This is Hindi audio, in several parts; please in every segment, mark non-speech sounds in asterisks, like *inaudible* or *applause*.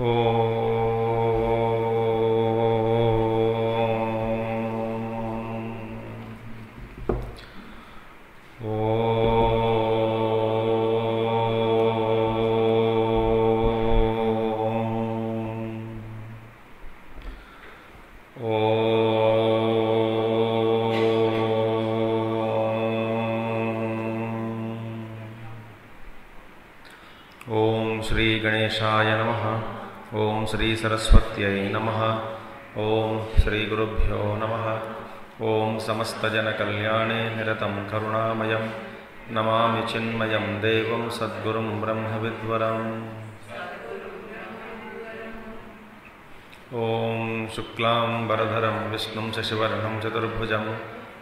ॐ नमः ॐ श्रीसरस्वत्यै नमः। ॐ श्रीगुरुभ्यो नमः। ॐ समस्तजनकल्याणे निरतं करुणामयं। नमामि चिन्मयं देवं सद्गुरुं ब्रह्मविद्वरम्। ॐ शुक्लां वरधरं विष्णुं शशिवर्णं चतुर्भुजं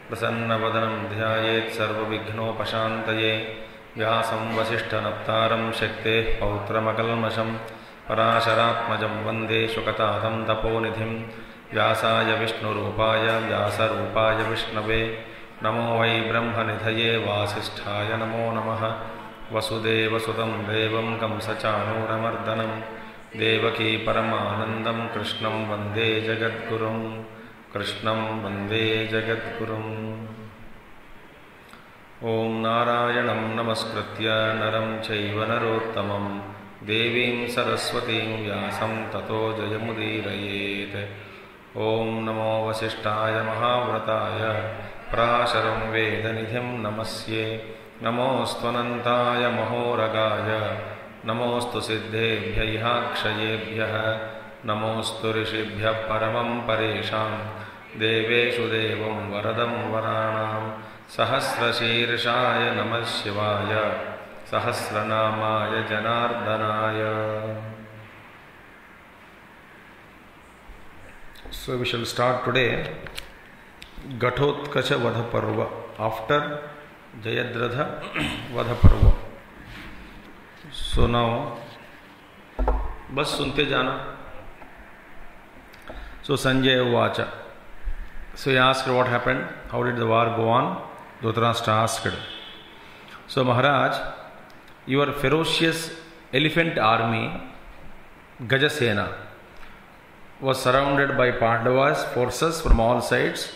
प्रसन्नवदनं ध्यायेत् सर्वविघ्नोपशान्तये। व्यासं वसिष्ठनप्तारं शक्तेः पौत्रमकल्मषं पराशरात्मजं वंदे शुकतातं तपोनिधिं। व्यासाय विष्णुरूपाय, व्यासरूपाय विष्णवे। नमो वै ब्रह्मनिधये वासिष्ठाय नमो नमः। वसुदेवसुतं देवं कंसचाणूरमर्दनं। देवकी परमानन्दं कृष्णं वंदे जगद्गुरुं। कृष्णं वंदे जगद्गुरुम् ॐ नारायणं नमस्कृत्य नरं चैव देवीं सरस्वतीं व्यासं ततो जयमुदीरयेत्। ॐ नमो वसिष्ठाय महाव्रताय पराशरं वेदनिधिं नमस्ये। नमोऽस्त्वनन्ताय महोरगाय। नमोऽस्तु सिद्धेभ्य क्षयेभ्यः नमोऽस्तु ऋषिभ्यः परमं परेषां। देवेषु देवं वरदं वराणां। सहस्रशीर्षाय नमः शिवाय। सहस्रनामाय जनार्दनाय। So we shall start today Ghatotkacha वध पर्व आफ्टर जयद्रथ वध पर्व सो नाउ बस सुनते जाना। So Sanjay watch. So he asked what how did the war go on दोतरा स्टार्स्कड so Maharaj your ferocious elephant army, Gajasena, was surrounded by Pandavas' forces from all sides,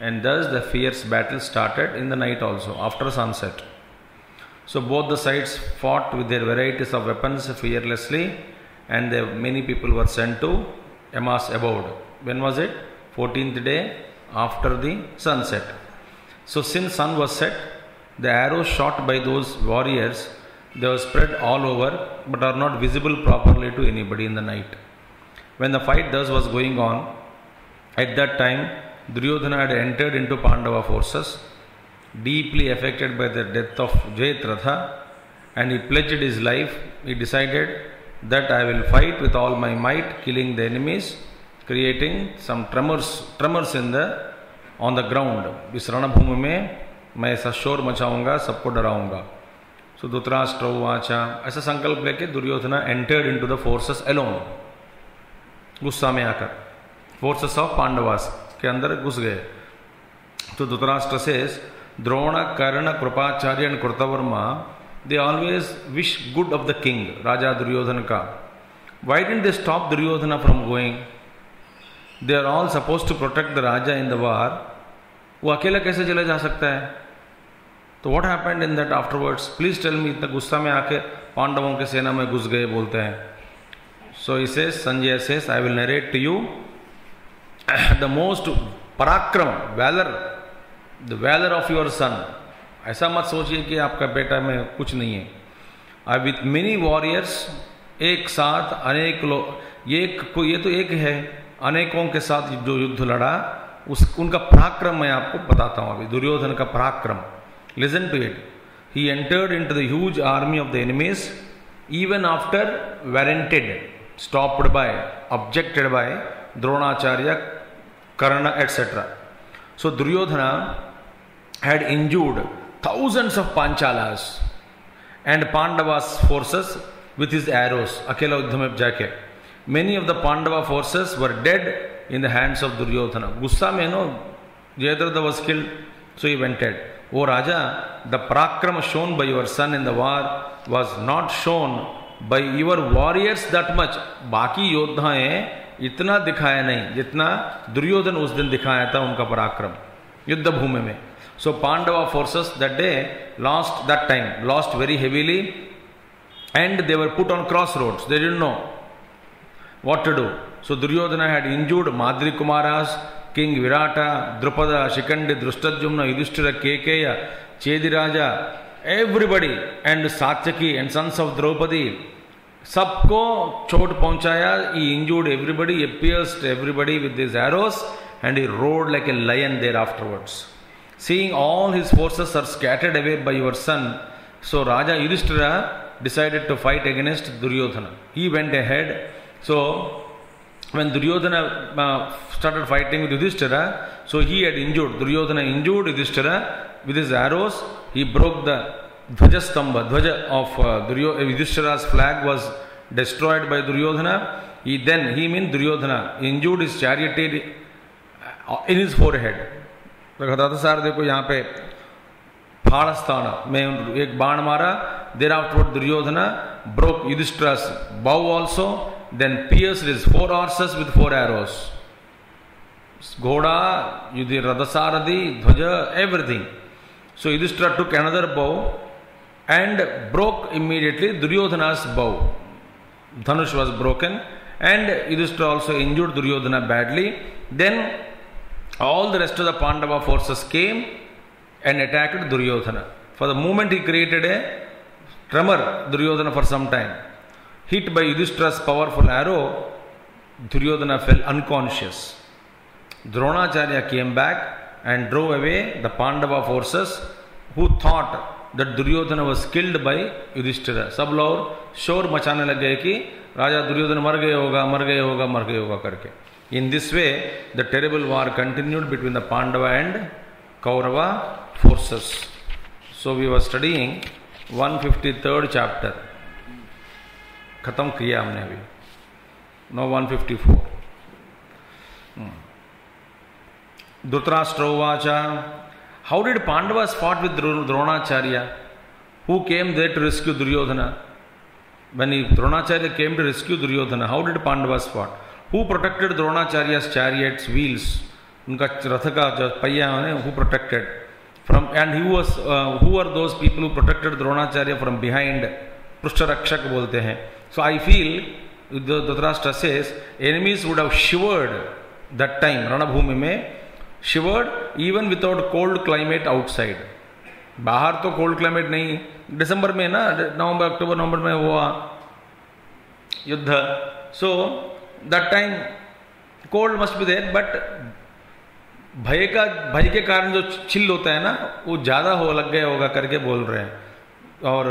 and thus the fierce battle started in the night also, after sunset. So both the sides fought with their varieties of weapons fearlessly, and the, many people were sent to Yama's abode. When was it? 14th day after the sunset. So since sun was set, the arrows shot by those warriors they were spread all over but are not visible properly to anybody in the night. When the fight thus was going on, at that time Duryodhana had entered into Pandava forces, deeply affected by the death of Jayatratha, and he pledged his life. He decided that I will fight with all my might, killing the enemies, creating some tremors, tremors in the on the ground. इस रणभूमि में मैं ऐसा शोर मचाऊँगा सबको डराऊँगा सो धुतराष्ट्र वाचा। ऐसा संकल्प लेके Duryodhana entered into the forces alone गुस्सा में आकर। फोर्सेस ऑफ़ पांडवास के अंदर घुस गए। तो धुतराष्ट्र से Drona Karna Kripacharya and Kritavarma they always wish good of the king राजा दुर्योधन का। Why didn't they stop Duryodhana from going they are all suppose to protect the raja in the war वो अकेला कैसे चला जा सकता है? तो what happened in that afterwards please tell me इतना गुस्सा में आके पांडवों के सेना में घुस गए, बोलते हैं। सो इसे Sanjay says I will narrate to you the most parakram valour the valour of your son ऐसा मत सोचिए कि आपका बेटा में कुछ नहीं है। आई विथ मेनी वॉरियर्स एक साथ अनेक लोग एक को, ये तो एक है, अनेकों के साथ जो युद्ध लड़ा, उस, उनका पराक्रम मैं आपको बताता हूँ अभी, दुर्योधन का पराक्रम। Listen to it. He entered into the huge army of the enemies even after warranted, stopped by, objected by Dronacharya, Karna, etc. So Duryodhana had injured thousands of Panchalas and Pandava's forces with his arrows. Akela Uddhamep Jake. Many of the Pandava forces were dead in the hands of Duryodhana. Gussa, you know, Jayadratha was killed, so he went dead. O raja the parakram shown by your son in the war was not shown by your warriors that much बाकी योद्धाए इतना दिखाया नहीं जितना दुर्योधन उस दिन दिखाया था उनका पराक्रम युद्ध भूमि में so Pandava forces that day lost that time lost very heavily and they were put on cross roads they didn't know what to do so Duryodhan had injured Madri Kumar King Virata, Drupada, Shikandi, Drustajumna, Yudhishthira, Kekeya, Chediraja, everybody, and Satyaki and sons of Draupadi. सबको चोट पहुँचाया he injured everybody he pierced everybody with his arrows and he roared like a lion there afterwards seeing all his forces are scattered away by your son so raja yudhishthira decided to fight against duryodhana he went ahead so when duryodhana uh, started fighting with yudhishthira so he had injured duryodhana injured yudhishthira with his arrows he broke the Dhvajastamba, Dhvaja of uh, Duryo, Yudhishthira's flag was destroyed by Duryodhana. He then, he means Duryodhana, injured his charioteer in his forehead. रथसार देखो यहाँ पे फाड़ स्थान में एक बाण मारा there after Duryodhana broke Yudhishthira's bow also, then pierced his four horses with four arrows. Ghoda, Yudhi, Radhasaradi, Dhwaja, everything. So Yudhishthira took another bow and broke immediately Duryodhana's bow. Dhanush was broken and Yudhishthira also injured Duryodhana badly. Then all the rest of the Pandava forces came and attacked Duryodhana. For the moment he created a tremor, Duryodhana for some time. Hit by Yudhishthira's powerful arrow, Duryodhana fell unconscious. Dronacharya came back and drove away the Pandava forces who thought that Duryodhana was killed by Yudhishthira. सब लोग शोर मचाने लग गए कि राजा दुर्योधन मर गए होगा मर गए होगा मर गए होगा करके In this way, the terrible war continued between the Pandava and Kaurava forces. So we were studying 153rd chapter. खत्म किया हमने अभी। No one fifty four धुतराष्ट्रोवाचा how did Pandava spot with Dronacharya? Who came there to rescue Duryodhan? When Dronacharya came to rescue Duryodhan how did Pandav spot who protected Dronacharya chariot's wheels उनका रथ का जो पहिया है who protected from and who was who are those people who protected Dronacharya from behind पृष्ठ रक्षक बोलते हैं। So I feel Dhritarashtra says enemies would have shivered that time रणभूमि में shivered even without cold climate outside बाहर तो कोल्ड क्लाइमेट नहीं। दिसंबर में ना नवंबर अक्टूबर नवंबर में हुआ युद्ध। So that time cold must be there but भय का भय के कारण जो छिल होता है ना, वो ज़्यादा हो लग गया होगा करके बोल रहे हैं। और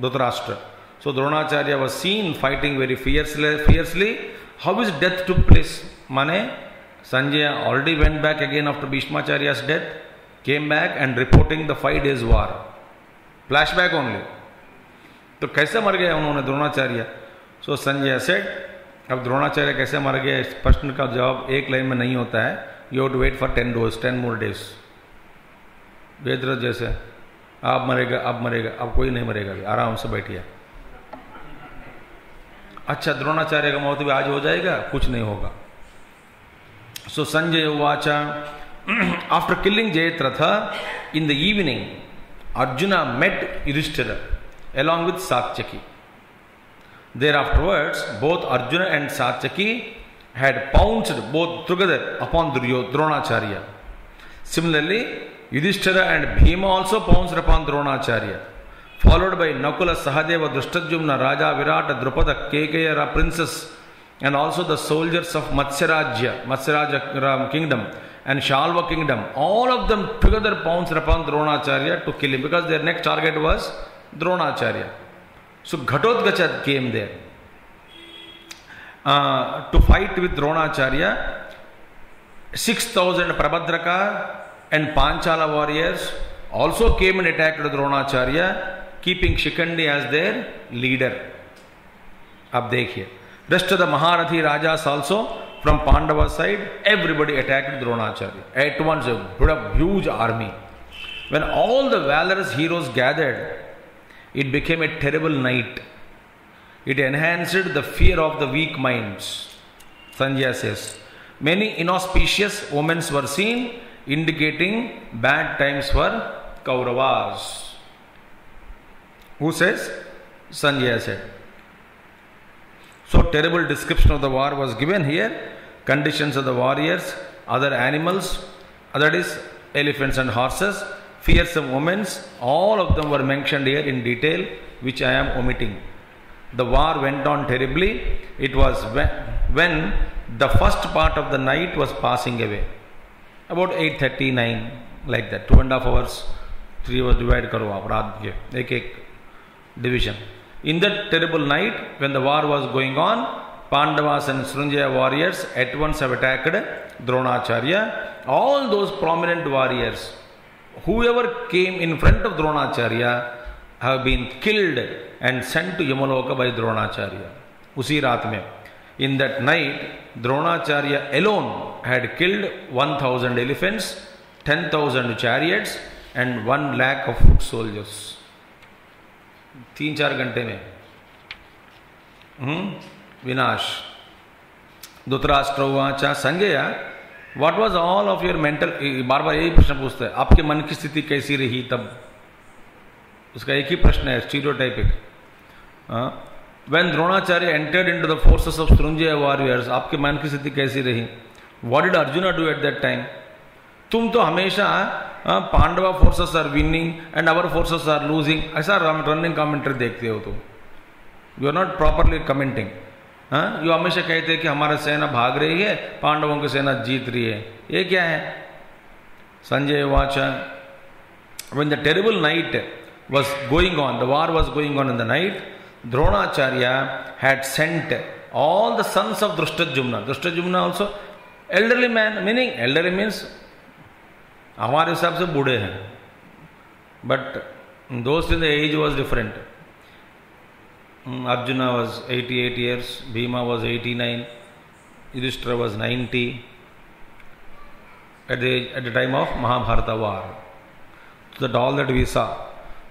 Dhritarashtra so Dronacharya was seen fighting very fiercely fiercely how is death to place माने Sanjay already went back again after Bhishmacharya's death, came back and reporting the five days war. Flashback only. तो कैसे मर गया उन्होंने द्रोणाचार्य? सो संजय सेट अब द्रोणाचार्य कैसे मर गया? इस प्रश्न का जवाब एक लाइन में नहीं होता है. You to wait for ten those ten more days वेदरथ जैसे आप मरेगा, अब मरेगा, अब कोई नहीं मरेगा, आराम से बैठिए। अच्छा द्रोणाचार्य का मौत भी आज हो जाएगा, कुछ नहीं होगा। सो संजय वाचा after killing Jayadrath in the evening Arjun met Yudhishthir along with Satyaki. There after words both Arjun and Satyaki had pounced both together upon Dronacharya. Similarly Yudhishthira and Bhima also pounced upon Dronacharya, followed by Nakula, Sahadeva, Drishtajumna, Raja, Virata, Drupada, Kekeya, princess and also the soldiers of Matsyarajya, Matsyaraja kingdom and Shalva kingdom, all of them together pounced upon Dronacharya to kill him because their next target was Dronacharya. So Ghatotkacha came there uh, to fight with Dronacharya. 6,000 Prabhadraka and Panchala warriors also came and attacked Dronacharya, keeping Shikhandi as their leader. Ab dekhiye. Rest of the Maharathi Rajas also from Pandava side, everybody attacked Dronacharya. At once, a huge army. When all the valorous heroes gathered, it became a terrible night. It enhanced the fear of the weak minds. Sanjaya says, many inauspicious omens were seen indicating bad times for Kauravas. Who says? Sanjaya said. So, terrible description of the war was given here. Conditions of the warriors, other animals, that is, elephants and horses, fearsome women, all of them were mentioned here in detail, which I am omitting. The war went on terribly. It was when, when the first part of the night was passing away About 8.39, like that. Two and a half hours, three hours divide karo आप रात के एक एक division. In that terrible night, when the war was going on, Pandavas and Srunjaya warriors at once have attacked Dronacharya. All those prominent warriors, whoever came in front of Dronacharya, have been killed and sent to Yamaloka by Dronacharya. उसी रात में in that night, Dronacharya alone had killed 1000 elephants, 10,000 chariots, and 1 lakh of foot soldiers. तीन चार घंटे में। विनाश। धुतराष्ट्रवाचा Sanjay what was all of your mental बार बार यही प्रश्न पूछते हैं आपके मन की स्थिति कैसी रही तब? उसका एक ही प्रश्न है stereotypic when Dronacharya entered into the forces of Srinjaya warriors आपके मन की स्थिति कैसी रही? What did Arjun do at that time तुम तो हमेशा Pandava forces are winning and our forces are losing ऐसा रनिंग कमेंट्री देखते हो तुम। You are not properly commenting you हमेशा कहते हैं कि हमारा सेना भाग रही है पांडवों की सेना जीत रही है। ये क्या है? संजय वाचा when the terrible night was going on, the war was going on in the night, Dronacharya had sent all the sons of Drushtajumna. Drushtajumna also elderly man, meaning elderly means हमारे हिसाब से बूढ़े हैं। बट दोस्त in the age was different Arjuna was eighty eight years Bhima was eighty nine Yudhishthir was ninety eight at the time of Mahabharat war the doll that we saw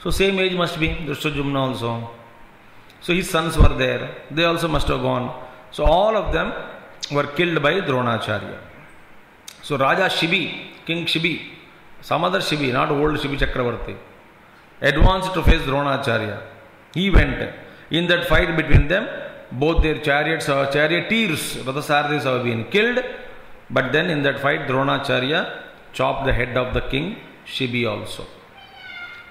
so same age must be दुष्ट Yumna also So his sons were there. They also must have gone. So all of them were killed by Dronacharya. So Raja Shibi, King Shibi, some other Shibi, not old Shibi Chakravarti, advanced to face Dronacharya. He went. In that fight between them, both their chariots or charioteers, Radhasaradhis have been killed. But then in that fight, Dronacharya chopped the head of the king Shibi also.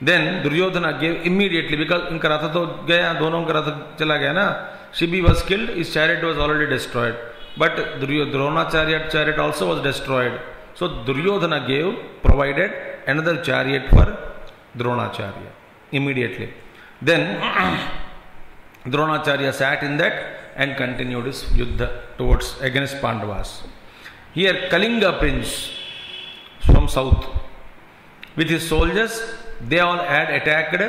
Then Duryodhana gave immediately because इनका रथ तो गया दोनों का रथ चला गया ना Shibi was killed, his chariot was already destroyed. But Dronacharya chariot also was destroyed. So Duryodhana gave, provided another chariot for Dronacharya immediately. Then *clears throat* Dronacharya sat in that and continued his yuddha towards against Pandavas. Here Kalinga prince from south with his soldiers they all had attacked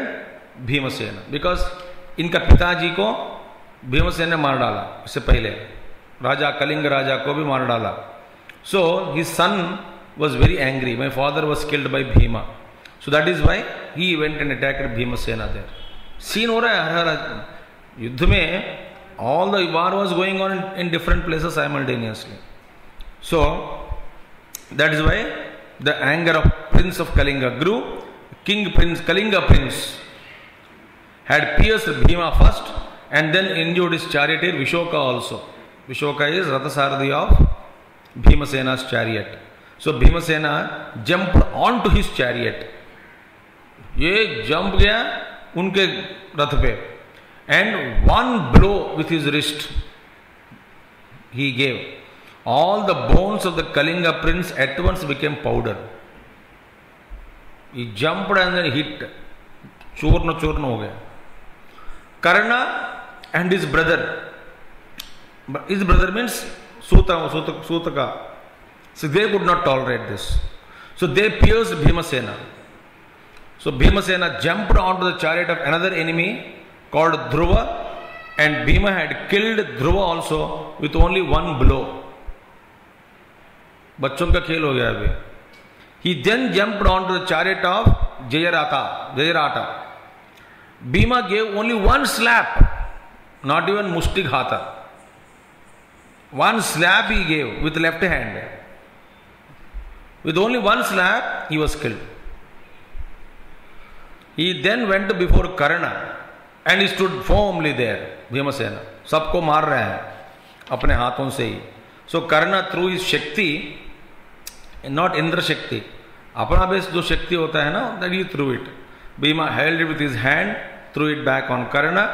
Bhimsen because इनका पिताजी को भीमसेन ने मार डाला, उससे पहले। राजा, कलिंग राजा को भी मार डाला। So his son was very angry my father was killed by Bhima so that is why he event and attack Bhimsena there scene हो रहा है हर हर युद्ध में all the war was going on in different places simultaneously so that is why the anger of prince of Kalinga grew King prince Kalinga prince had pierced Bhima first and then injured his charioteer Vishoka also. Vishoka is Rathasarthi of Bhimasena's chariot. So Bhimasena jumped onto his chariot. ये जंप गया उनके रथ पे and one blow with his wrist he gave all the bones of the Kalinga prince at once became Jump and hit. चूर्ण चूर्ण हो गया। Karna and his brother his brother means सूत सूत का। So they would not tolerate this so they pierce Bhimsena so Bhimsena jump on to the chariot of another enemy called Dhruv and Bhim had killed Dhruv also with only one blow बच्चों का खेल हो गया अभी। He then jumped on to the chariot of Jayarata Jayarata Bhima gave only one slap, not even mushtighata. One slap he gave with left hand. With only one slap, he was killed. He then went before Karna and he stood firmly there. Bhimsen सबको मार रहे हैं अपने हाथों से ही so Karna threw his shakti not Indra shakti अपना बेस जो शक्ति होता है ना that you threw it Bhima held with his hand threw it back on Karna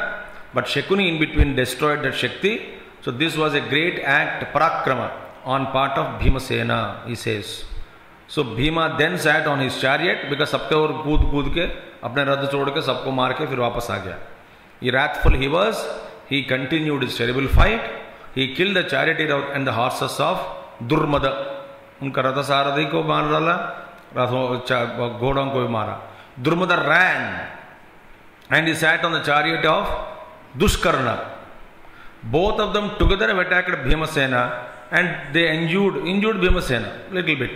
but Shakuni in between destroyed that shakti so this was a great act parakram on part of Bhimsena he says so Bhima then sat on his chariot because सबके और कूद कूद के अपने रथ छोड़ के सबको मार के फिर वापस आ गया ये wrathful he was, he continued his terrible fight. He killed the charioteer and the horses of Durmada. उनका रथ सारथी को मार डाला रथों घोड़ों को भी मारा। Durmada ran and he sat on the chariot of Dushkarna. Both of them together attacked Bhimsena and they injured injured Bhimsena little bit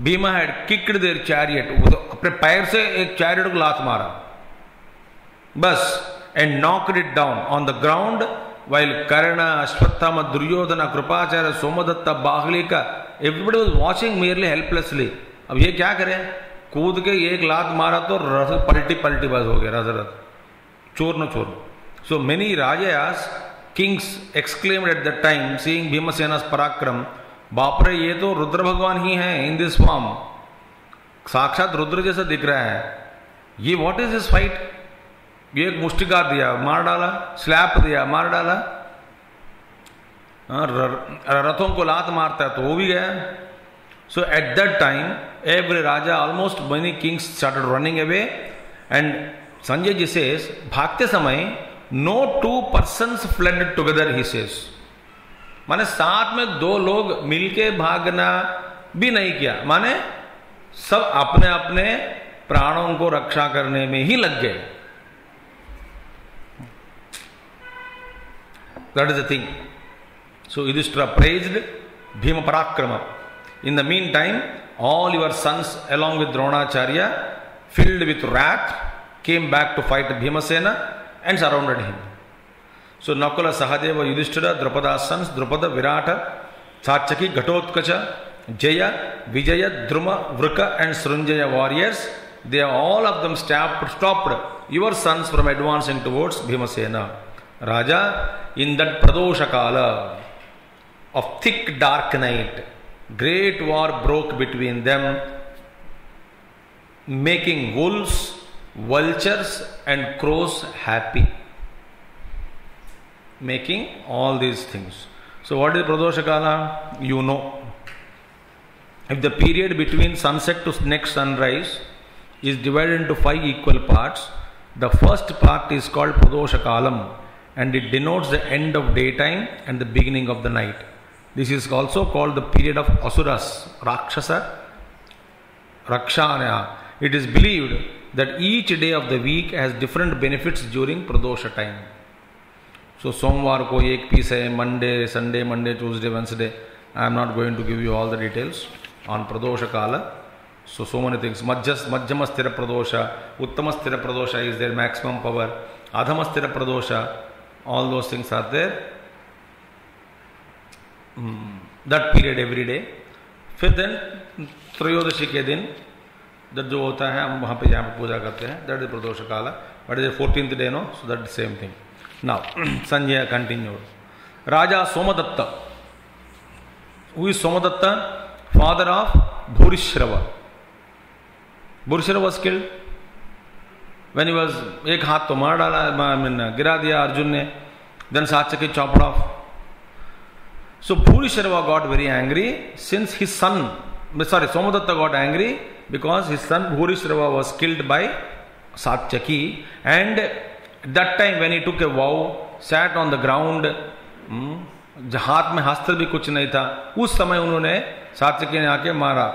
Bhima had kicked their chariot अपने पैर से एक चैरियट को लात मारा। बस and knock it down on the ground well Karna Ashwatthama Duryodhan Kripacharya Somdatt Bahli का everybody was watching merely helplessly अब ये क्या करें? कूद के एक लात मारा तो रथ पलटी पलटी बस हो गया रथ चोर न चोर। So many rajas kings exclaimed at the time seeing Bhimsena parakram बापरे ये तो रुद्र भगवान ही है इन दिस फॉर्म साक्षात रुद्र जैसा दिख रहा है। ये व्हाट इज़ दिस फाइट ये एक मुष्टिका दिया मार डाला स्लैप दिया मार डाला। हाँ, रथों को लात मारता है तो वो भी गया। So at that time every raja almost many kings started running away and Sanjay ji says भागते समय no two person fled together he says माने साथ में दो लोग मिलके भागना भी नहीं किया माने सब अपने अपने प्राणों को रक्षा करने में ही लग गए That is the thing. So Yudhishthira praised Bhima Parakrama. In the meantime, all your sons, along with Dronacharya, filled with wrath, came back to fight Bhimasena and surrounded him. So Nakula, Sahadeva, Yudhishthira, Drupada's sons, Drupada, Virata, Sachaki, Ghatotkacha, Jaya, Vijaya, Druma, Vrika and Srunjaya warriors, they all of them stopped, stopped your sons from advancing towards Bhimasena. Raja, in that Pradosha Kala of thick dark night, great war broke between them, making wolves, vultures, and crows happy. Making all these things. So, what is Pradosha Kala? You know. If the period between sunset to next sunrise is divided into five equal parts, the first part is called Pradosha Kalam and it denotes the end of daytime and the beginning of the night. This is also called the period of Asuras, Rakshasa, Rakshana. It is believed that each day of the week has different benefits during Pradosha time. So, सोमवार को एक पीस है Monday Sunday Monday Tuesday Wednesday I am not going to give you all the details on Pradosh kaal so so many things majjas majjama sthira pradosha uttama sthira pradosha is their maximum power adhama sthira pradosha all those things are there That period every day फिर देन त्रयोदशी के दिन जब जो होता है, हम वहाँ पे यहाँ पे पूजा करते हैं दैट इज़ प्रदोष काल but is fourteenth day no so that same thing now Sanjay continued raja Somdatt who is Somdatt? Father of Bhurishrava Bhurishrava was killed. When he was, एक हाथ तो मार डाला मीन गिरा दिया अर्जुन ने then Satyaki chopped off so Bhurisharva got very angry since his son, sorry, Somadatta got angry because his son Bhurisharva was killed by Satyaki and that time when he took a vow, sat on the ground, हाथ में हस्त्र भी कुछ नहीं था उस समय उन्होंने सात्यकी ने आके मारा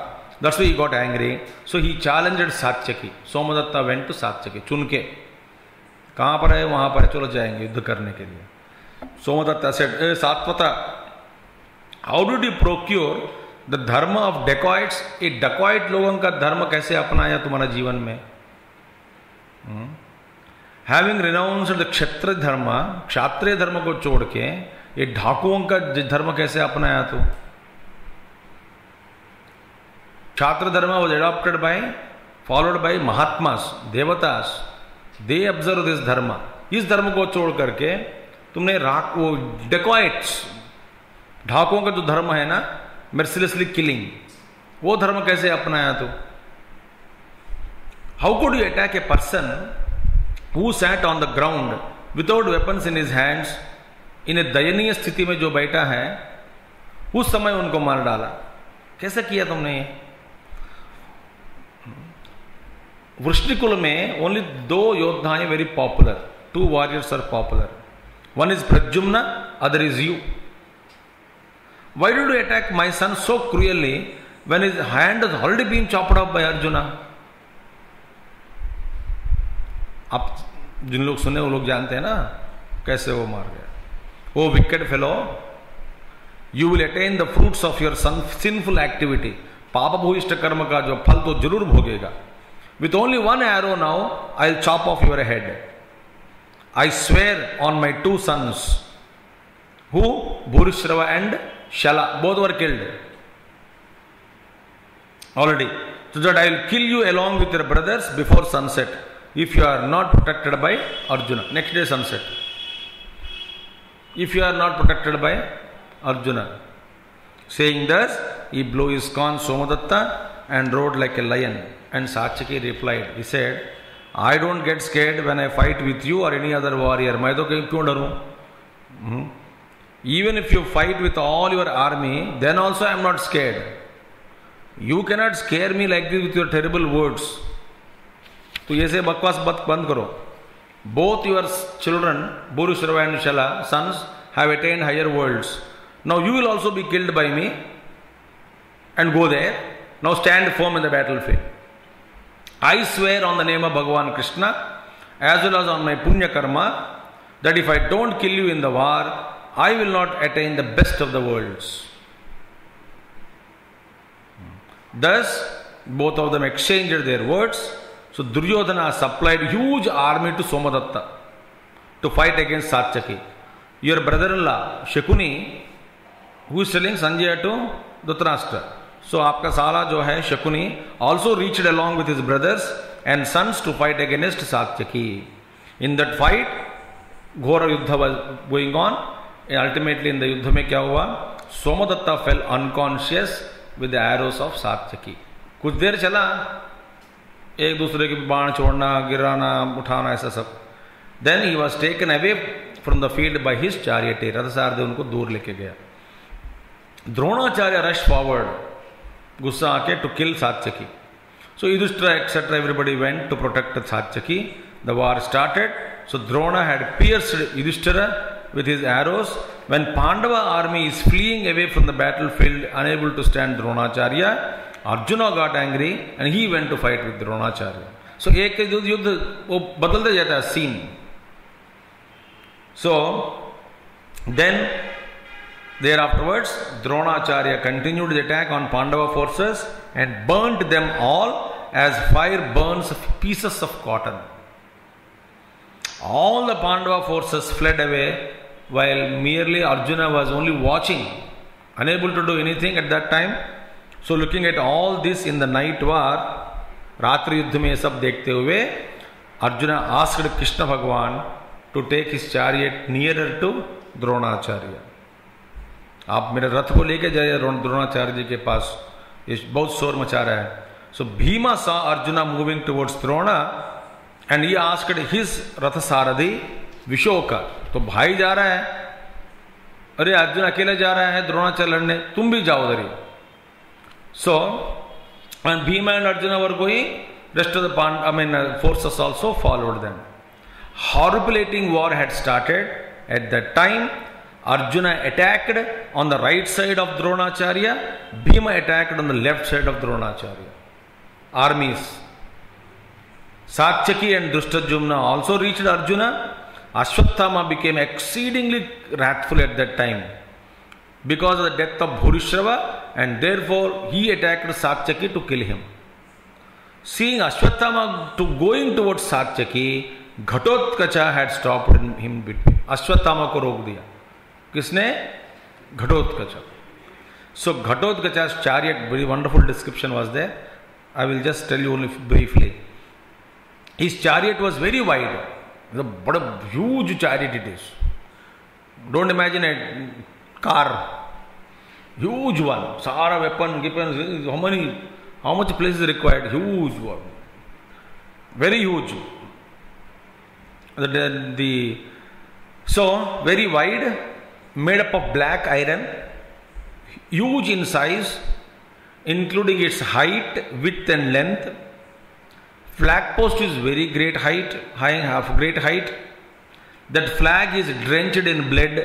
That's why he got angry. So he challenged Satyaki. Somadatta went to Satyaki. चुन के कहाँ पर है वहाँ पर चलो जाएँगे युद्ध करने के लिए सोमदत्ता ए Satvata how did you procure the dharma of dacoits ये डकॉइट लोगों का धर्म कैसे अपनाया तुम्हारा जीवन में? हैविंग रिनाउंस्ड द क्षत्र धर्म, क्षात्रिय धर्म को छोड़ के, ये ढाकुओं का धर्म कैसे अपनाया तू? Kshatra dharma was adopted by followed by mahatmas, devatas. They observe this dharma इस धर्म को छोड़ करके, तुमने राख, वो डेकॉइट्स ढाकों का जो धर्म है ना मर्सिलेसली किलिंग वो धर्म कैसे अपनाया तो? How could you attack a person who sat on the ground without weapons in his hands in दयनीय स्थिति में जो बैठा है, उस समय उनको मार डाला? कैसे किया तुमने वृष्णिकुल में ओनली दो योद्धाएँ very popular two warriors are popular one is Pradyumna other is you why do you attack my son so cruelly when his hand already been chopped off by Arjuna आप जिन लोग सुने, वो लोग जानते हैं ना, कैसे वो मार गया। वो wicked fellow you will attain the fruits of your sinful activity पाप भूष्ट कर्म का जो फल तो ज़रूर भोगेगा। With only one arrow now I chop off your head I swear on my two sons who Bhurishrava and Shala both were killed already so that I will kill you along with your brothers before sunset if you are not protected by Arjuna. Next day sunset. If you are not protected by Arjuna. Saying thus, he blew his corn Somadatta and rode like a lion. And Sachaki replied, he said, I don't get scared when I fight with you or any other warrior. मैं तो कहीं क्यों डरूं? Even if you fight with all your army, then also I am not scared. You cannot scare me like this with your terrible words. तो ये से बकवास बत बंद करो both your children Bhurishrava and Shala sons have attained higher worlds now you will also be killed by me and go there now stand firm in the battle field I swear on the name of Bhagavan Krishna as well as on my punya karma that if I don't kill you in the war, I will not attain the best of the worlds. Thus, both of them exchanged their words. So Duryodhana supplied huge army to Somadatta to fight against Satyaki. Your brother-in-law Shakuni, who is telling Sanjay to Dhritarashtra. So आपका साला जो है Shakuni also reached along with his brothers and sons to fight against Satyaki. In that fight, घोर युद्ध was going on. Ultimately in the युद्ध में क्या हुआ Somdatta unconscious with the arrows of Satyaki. कुछ देर चला एक दूसरे के बाण छोड़ना गिराना उठाना ऐसा सब then he was taken away from the field by his charioteer रथ सारदे उनको दूर लेके गया द्रोणाचार्य रश फॉरवर्ड गुस्सा आके to kill Satyaki so Yudhishthir etcetera everybody went to protect Satyaki the war started so Drona had pierced Yudhishthir with his arrows when Pandava army is fleeing away from the battlefield unable to stand Dronacharya Arjuna got angry and he went to fight with Dronacharya. So एक युद्ध युद्ध वो बदलते जाता है scene so then there afterwards Dronacharya continued the attack on Pandava forces and burned them all as fire burns pieces of cotton all the Pandava forces fled away while merely Arjuna was only watching, unable to do anything at that time. So, looking at all this in the night war, रात्रि युद्ध में सब देखते हुए Arjun asked Krishna Bhagwan to take his chariot nearer to Dronacharya आप मेरे रथ को लेके जाइए द्रोणाचार्य जी के पास। ये बहुत शोर मचा रहा है। So Bhima saw Arjuna moving towards Drona and ये आस्क्ड हिज रथ सारथी विषो का। तो भाई जा रहा है। अरे अर्जुन अकेले जा रहा है द्रोणाचार्य लड़ने। तुम भी जाओ उधर ही। So and Bhim and Arjun our गोई rest of the I mean forces also followed them हॉर्बुलेटिंग war had started at the time Arjun attacked on the right side of Dronacharya Bhim attacked on the left side of Dronacharya armies Satyaki and Dhrishtadyumna also reached Arjun Ashwatthama became exceedingly wrathful at that time because of the death of Bhurishrava and therefore he attacked Satyaki to kill him. Seeing Ashwatthama to going towards Satyaki, Ghatotkacha had stopped him between Ashwatthama को रोक दिया किसने घटोत्कचा सो Ghatotkacha chariot very wonderful description was there i will just tell you only briefly his chariot was very wide the bada huge chariot it is. Don't imagine a car. Huge one. Sara weapon weapons how many how much place is required? Huge one. Very huge. The so very wide made up of black iron huge in size including its height width and length flag post is very great height high of great height that flag is drenched in blood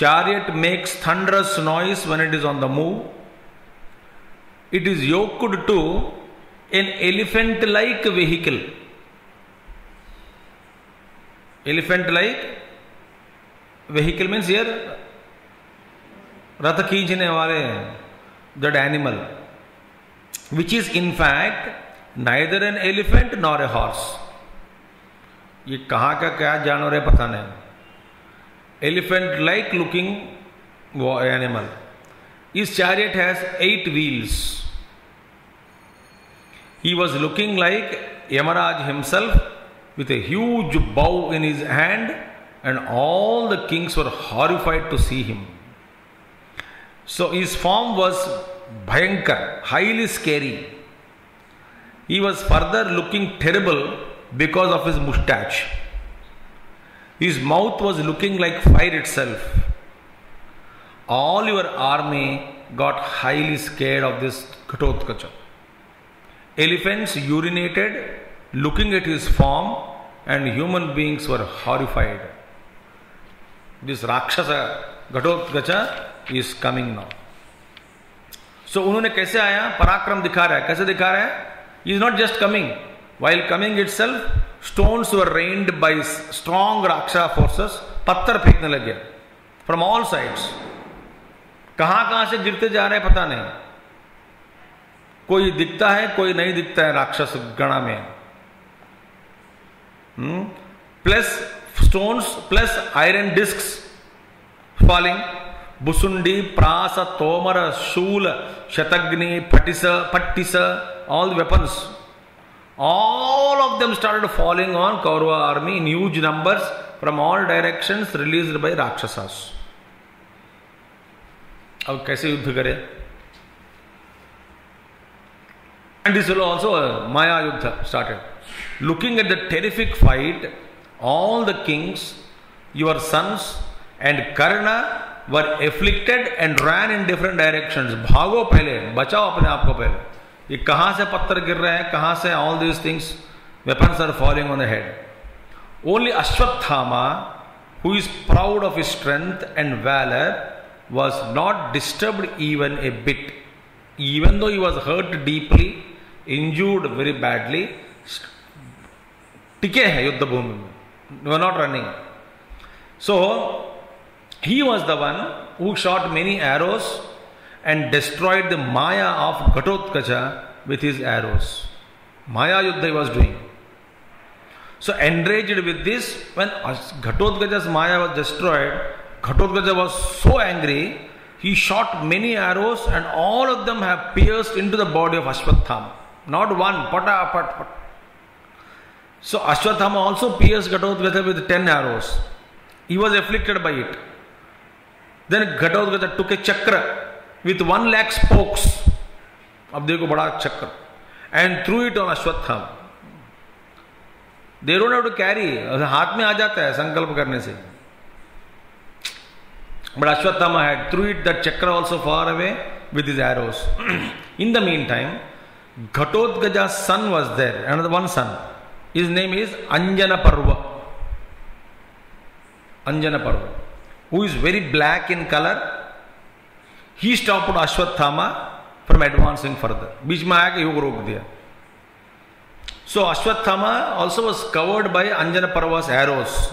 chariot makes thunderous noise when it is on the move it is yoked to an elephant like vehicle elephant like vehicle means here रथ खींचने वाले that animal which is in fact neither an elephant nor a horse ये कहाँ का क्या जानवर है पता नहीं। Elephant like looking animal his chariot has eight wheels he was looking like Yamraj himself with a huge bow in his hand and all the kings were horrified to see him so his form was bhayankar highly scary He was further looking terrible because of his mustache. His mouth was looking like fire itself. All your army got highly scared of this Ghatotkacha. Elephants urinated looking at his form, and human beings were horrified. This Rakshasa Ghatotkacha is coming now. So उन्होंने कैसे आया पराक्रम दिखा रहा है कैसे दिखा रहा है is not just coming while coming itself stones were rained by strong raksha forces पत्थर फेंकने लग गया फ्रॉम ऑल साइड्स कहाँ कहाँ से गिरते जा रहे हैं पता नहीं कोई दिखता है कोई नहीं दिखता है राक्षस गणा में plus stones plus iron disk discs bhusundi pras tomar shool shataghni फटिस pattis all weapons all of them started following on Kaurav army in huge numbers from all directions released by rakshasas अब कैसे युद्ध करें? And this is also a Maya Yuddha started. Looking at the terrific fight, all the kings, your sons, and were afflicted and ran in different direction भागो पहले, बचाओ अपने आप को पहले। ये कहाँ से पत्थर गिर रहे हैं, कहाँ से all these things weapons are following on head only Ashwatthama who is proud of strength and valour was not disturb even a bit even though was hurt deeply injured very badly टिके हैं युद्ध भूमि में वे not running so He was the one who shot many arrows and destroyed the Maya of Ghatotkacha with his arrows. Maya Yuddha he was doing. So, enraged with this, when Ghatotkacha's Maya was destroyed, Ghatotkacha was so angry, he shot many arrows and all of them have pierced into the body of Ashwathama. Not one, pata, pat, pat. So, Ashwathama also pierced Ghatotkacha with ten arrows. He was afflicted by it. Then Ghatotkacha अट्टू के chakra with one lakh spokes अब देखो बड़ा चक्र and threw it on Ashwatthama their own to carry हाथ में आ जाता है संकल्प करने से. बड़ा अश्वत्थम है threw it the chakra also far away with his arrows in the mean time Ghatotkacha son was there and one son his name is Anjan Parva Anjan Parva who is very black in color. He stopped Ashwathama from advancing further. आके योग रोक दिया So Ashwathama also was covered by Anjana Parva's arrows.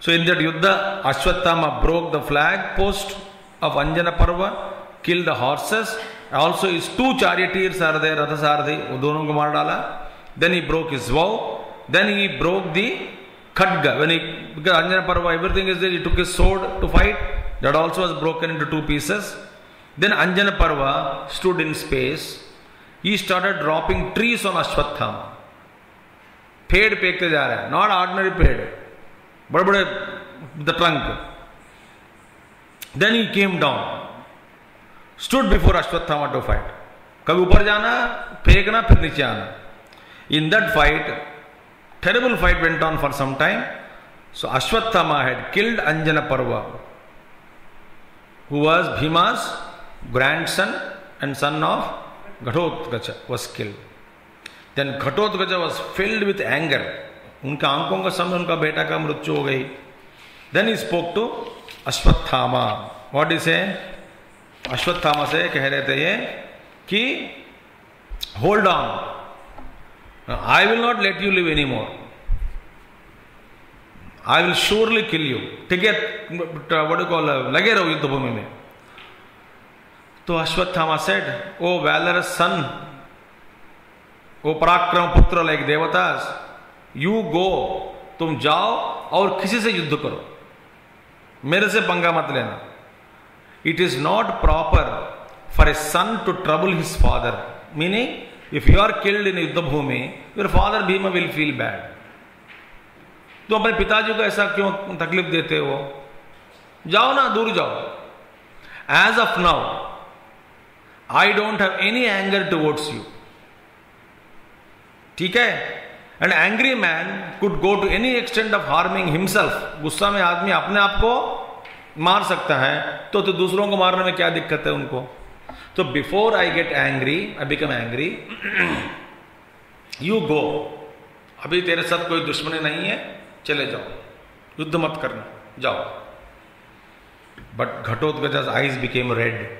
So in that Yuddha, Ashwathama broke the flag post of Anjana Parva, killed the horses. Also his two charioteers are there, दोनों को मार डाला. Then he broke his vow then he broke the khadga. When he, because Anjana Parva, everything is there, he took his sword to fight. That also was broken into two pieces. Then Anjana Parva stood in space. He started dropping trees on Ashwatthama. पेड़ फेंकते जा रहे हैं नॉट ऑर्डिनरी पेड़ बड़े बड़े the trunk then he came down stood before Ashwatthama to fight कभी ऊपर जाना फेंकना फिर नीचे आना in that fight terrible fight went on for some time so ashwathama had killed anjana parva who was bhima's grandson and son of ghatotkacha was killed then Ghatotkacha was filled with anger उनका आँखों का समय उनका बेटा का मृत्यु हो गई then he spoke to Ashwatthama what is a Ashwatthama से कह रहे थे ये कि hold on will not let you live any more I will surely kill you ठीक है वट कॉल लगे रहो युद्ध भूमि में तो अश्वत्थामा सेड ओ वैलरस सन वो पराक्रम पुत्र लाइक देवतास यू गो तुम जाओ और किसी से युद्ध करो मेरे से पंगा मत लेना it is not proper for a son to trouble his father meaning if you are killed in yuddha bhumi your father Bhima will feel bad तो अपने पिताजी को ऐसा क्यों तकलीफ़ देते हो? जाओ ना, दूर जाओ। As of now I don't have any anger towards you ठीक है? And angry man could go to any extent of harming himself गुस्सा में आदमी अपने आप को मार सकता है तो तो दूसरों को मारने में क्या दिक्कत है उनको? तो before I get angry I become angry you go अभी तेरे साथ कोई दुश्मनी नहीं है चले जाओ। युद्ध मत करना जाओ। But Ghatotkacha eyes became red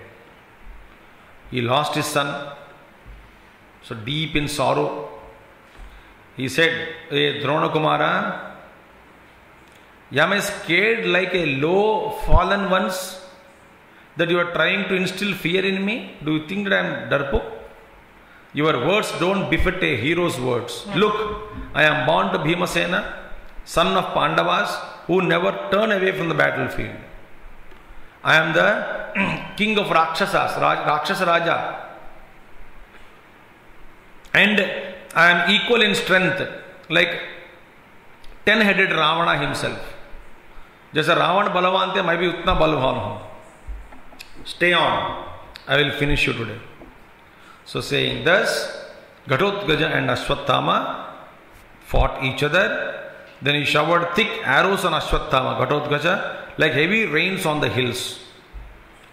he lost his son so deep in sorrow He said, Hey, Drona Kumara, am I scared like a low fallen ones. that you are trying to instill fear in me? Do you think that I am darpuk? Your words don't befit a hero's words. Look, I am born to Bhimasena, son of Pandavas, who never turn away from the battlefield. I am the *clears throat* king of Rakshasas, Rakshasa Raja. And I am equal in strength, like ten headed Ravana himself. जैसे रावण बलवान थे मैं भी उतना बलवान हूं Stay on. I will finish you today. So saying thus, Ghatotgaja and Ashwatthama fought each other. Then he showered thick arrows on Ashwatthama, Ghatotgaja, like heavy rains on the hills.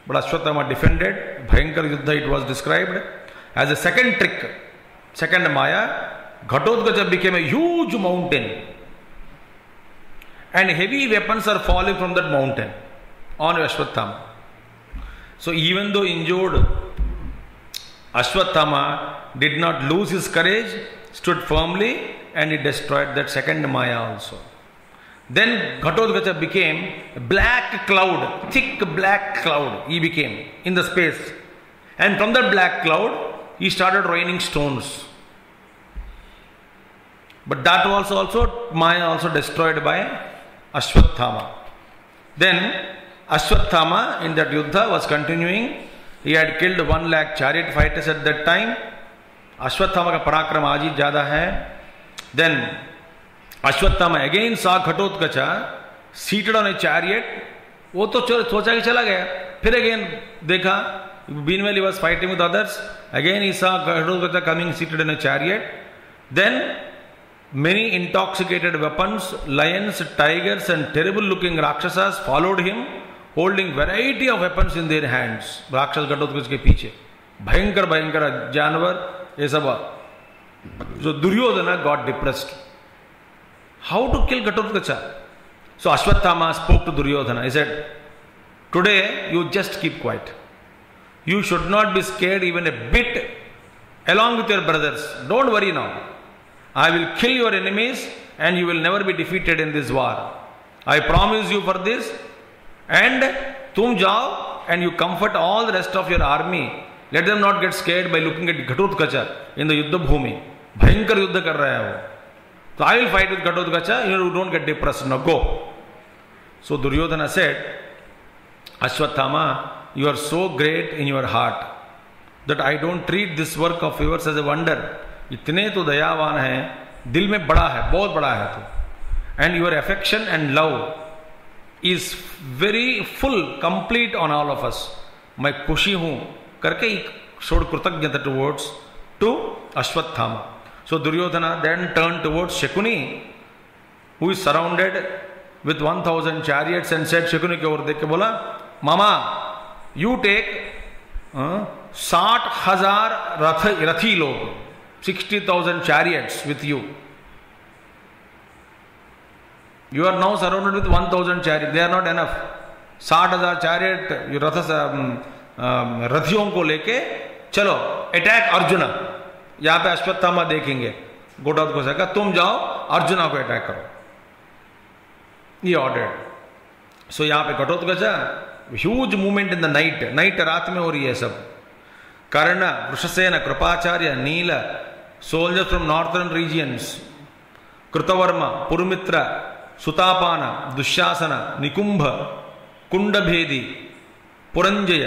But Ashwatthama defended. Bhayankar Yuddha it was described as a second trick, second Maya. Ghatotgaja became a huge mountain. And heavy weapons are falling from that mountain on Ashwatthama. So even though injured, Ashwatthama did not lose his courage, stood firmly, and he destroyed that second Maya also. Then Ghatotkacha became a black cloud, thick black cloud he became in the space. And from that black cloud, he started raining stones. But that was also Maya also destroyed by Ashwatthama. Then Ashwatthama in that Yuddha was continuing. He had killed one lakh chariot fighters at that time. Ashwatthama का पराक्रम आज ही ज़्यादा है then Ashwatthama again saw Ghatotkacha seated on a chariot वो तो सोचा कि चला गया फिर अगेन देखा he was fighting with others. Again, he saw Gadogata coming seated in a chariot. Then, many intoxicated weapons, lions, tigers, and terrible looking Rakshasas followed him, holding variety of weapon in their hands राक्षस घटोत्क के पीछे भयंकर भयंकर जानवर ये सब जो दुर्योधन है got depressed how to kill घटोत्क so Ashwatthama spoke to Duryodhana is at today you just keep quiet you should not be scared even a bit along with your brothers don't worry now I will kill your enemies and you will never be defeated in this war I promise you for this and तुम जाओ and you comfort all the rest of your army let them not get scared by looking at Ghatotkacha in the yuddha bhumi भयंकर युद्ध कर रहा है वो तो I will fight with Ghatotkacha you don't get depress no go so Duryodhana said Ashwatthama you are so great in your heart that I don't treat this work of yours as a wonder इतने तो दयावान है, दिल में बड़ा है, बहुत बड़ा है तो. And your affection and love is very full complete on all of us मैं खुशी हूँ करके showed kritagyata towards to Ashwatthama. So Duryodhana then turn towards Shakuni who is surrounded with one thousand chariots and said Shakuni की ओर देख के बोला, मामा यू टेक साठ हज़ार रथ, रथी लोग sixty thousand chariots with you you are now surrounded with one thousand chariot they are not enough साठ हज़ार चैरियट रथ रथियों को लेके चलो अटैक अर्जुन। यहाँ पे अश्वत्थामा देखेंगे। गोटोद को सका तुम जाओ, अर्जुना को अटैक करो। ये ऑर्डर सो यहाँ पे Ghatotkacha huge movement in the night night रात में हो रही है सब। Karna, Vrishasena, Kripacharya, Nila soldier from northern regions Kritavarma, Purumitra Sutapana Dushasana Nikumbha Kundabhedi Puranjaya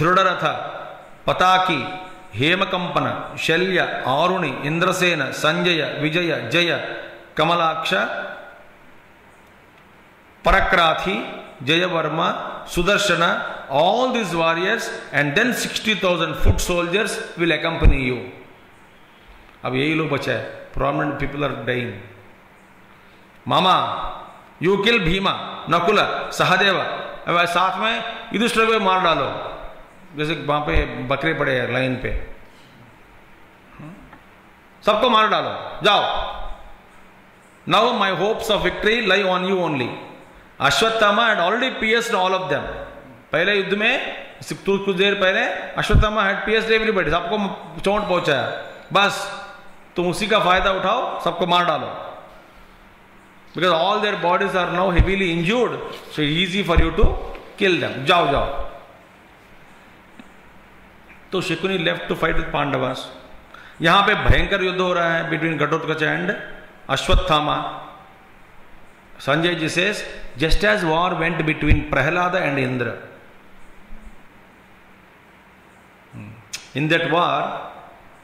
Dridharatha Pataki Hemakampana Shalya Aruni Indrasena Sanjaya Vijaya Jaya Kamalaksha Parakrathi, Jayavarma, Sudarshana, all these warriors and then 60,000 foot soldiers will accompany you. अब यही लोग बचा है prominent people are dying Mama, you kill Bhima, Nakula, Sahadeva. साथ में युधिष्ठिर को मार डालो। जैसे वहाँ पे बकरे पड़े हैं, लाइन पे। सबको मार डालो। जाओ। Now my hopes of victory lie on you only Ashwatthama had already pierced all of them. पहले युद्ध में कुछ देर पहले अश्वत्थामा had pierced everybody. सबको चोट पहुँचाया। बस, तुम उसी का फ़ायदा उठाओ, सबको मार डालो। Because all their bodies are now heavily injured so easy for you to kill them जाओ जाओ तो Shakuni left to fight with Pandavas यहाँ पे भयंकर युद्ध हो रहा है between Ghatotkacha and Ashwatthama Sanjay ji says, just as war went between Prahlada and Indra. In that war,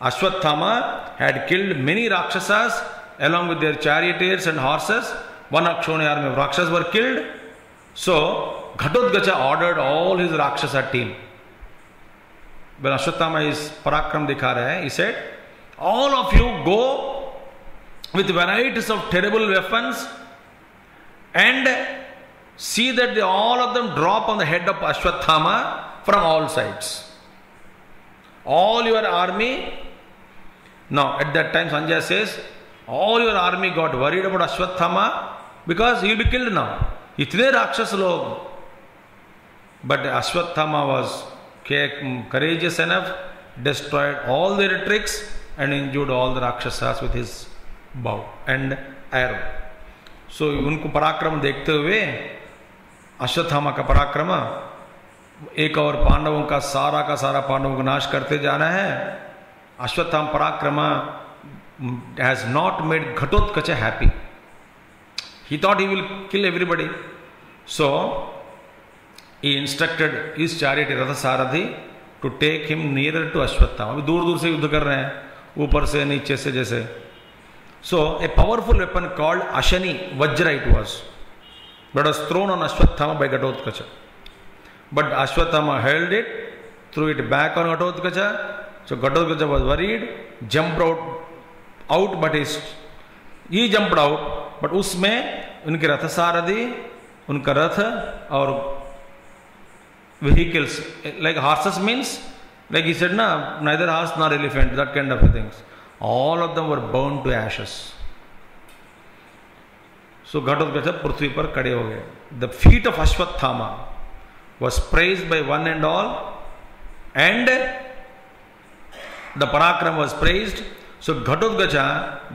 Ashwathama had killed many Rakshasas along with their charioteers and horses. One Akshoni army of Rakshas were killed. So, Ghatotkacha ordered all his Rakshasa team. When Ashwathama is Parakram dikha raha he said, all of you go with varieties of terrible weapons and see that they, all of them drop on the head of Ashwathama from all sides. All your army, now at that time Sanjay says, all your army got worried about Ashwatthama because you be killed now इतने राक्षस लोग। बट अश्वत्थामा वॉज़ के courageous enough destroyed all their tricks and injured all the rakshasas with his bow and arrow so उनको पराक्रम देखते हुए अश्वत्थामा का पराक्रम, एक और पांडवों का सारा का सारा पांडवों का नाश करते जाना है। Ashwatthama parakrama not made Ghatotkacha happy he thought he will kill everybody so he instructed his charioteer ratha sarathi to take him near to Ashwatthama अभी दूर दूर से युद्ध कर रहे हैं ऊपर से नीचे से जैसे So, a powerful weapon called Ashani, Vajra it was, but was thrown on Ashwathama by Gatotkacha. But Ashwathama held it, threw it back on Gatotkacha. So Gatotkacha was worried, jumped out, out but his ये जंप आउट बट उसमें उनके रथ सारथी, उनका रथ और vehicles like horses means like you said ना neither horse not elephant that kind of things all of them were burn to ashes so घट पृथ्वी पर कड़े हो गए the feat of Ashwatthama was praise by one and all and the parakrama was praise so Ghatotkacha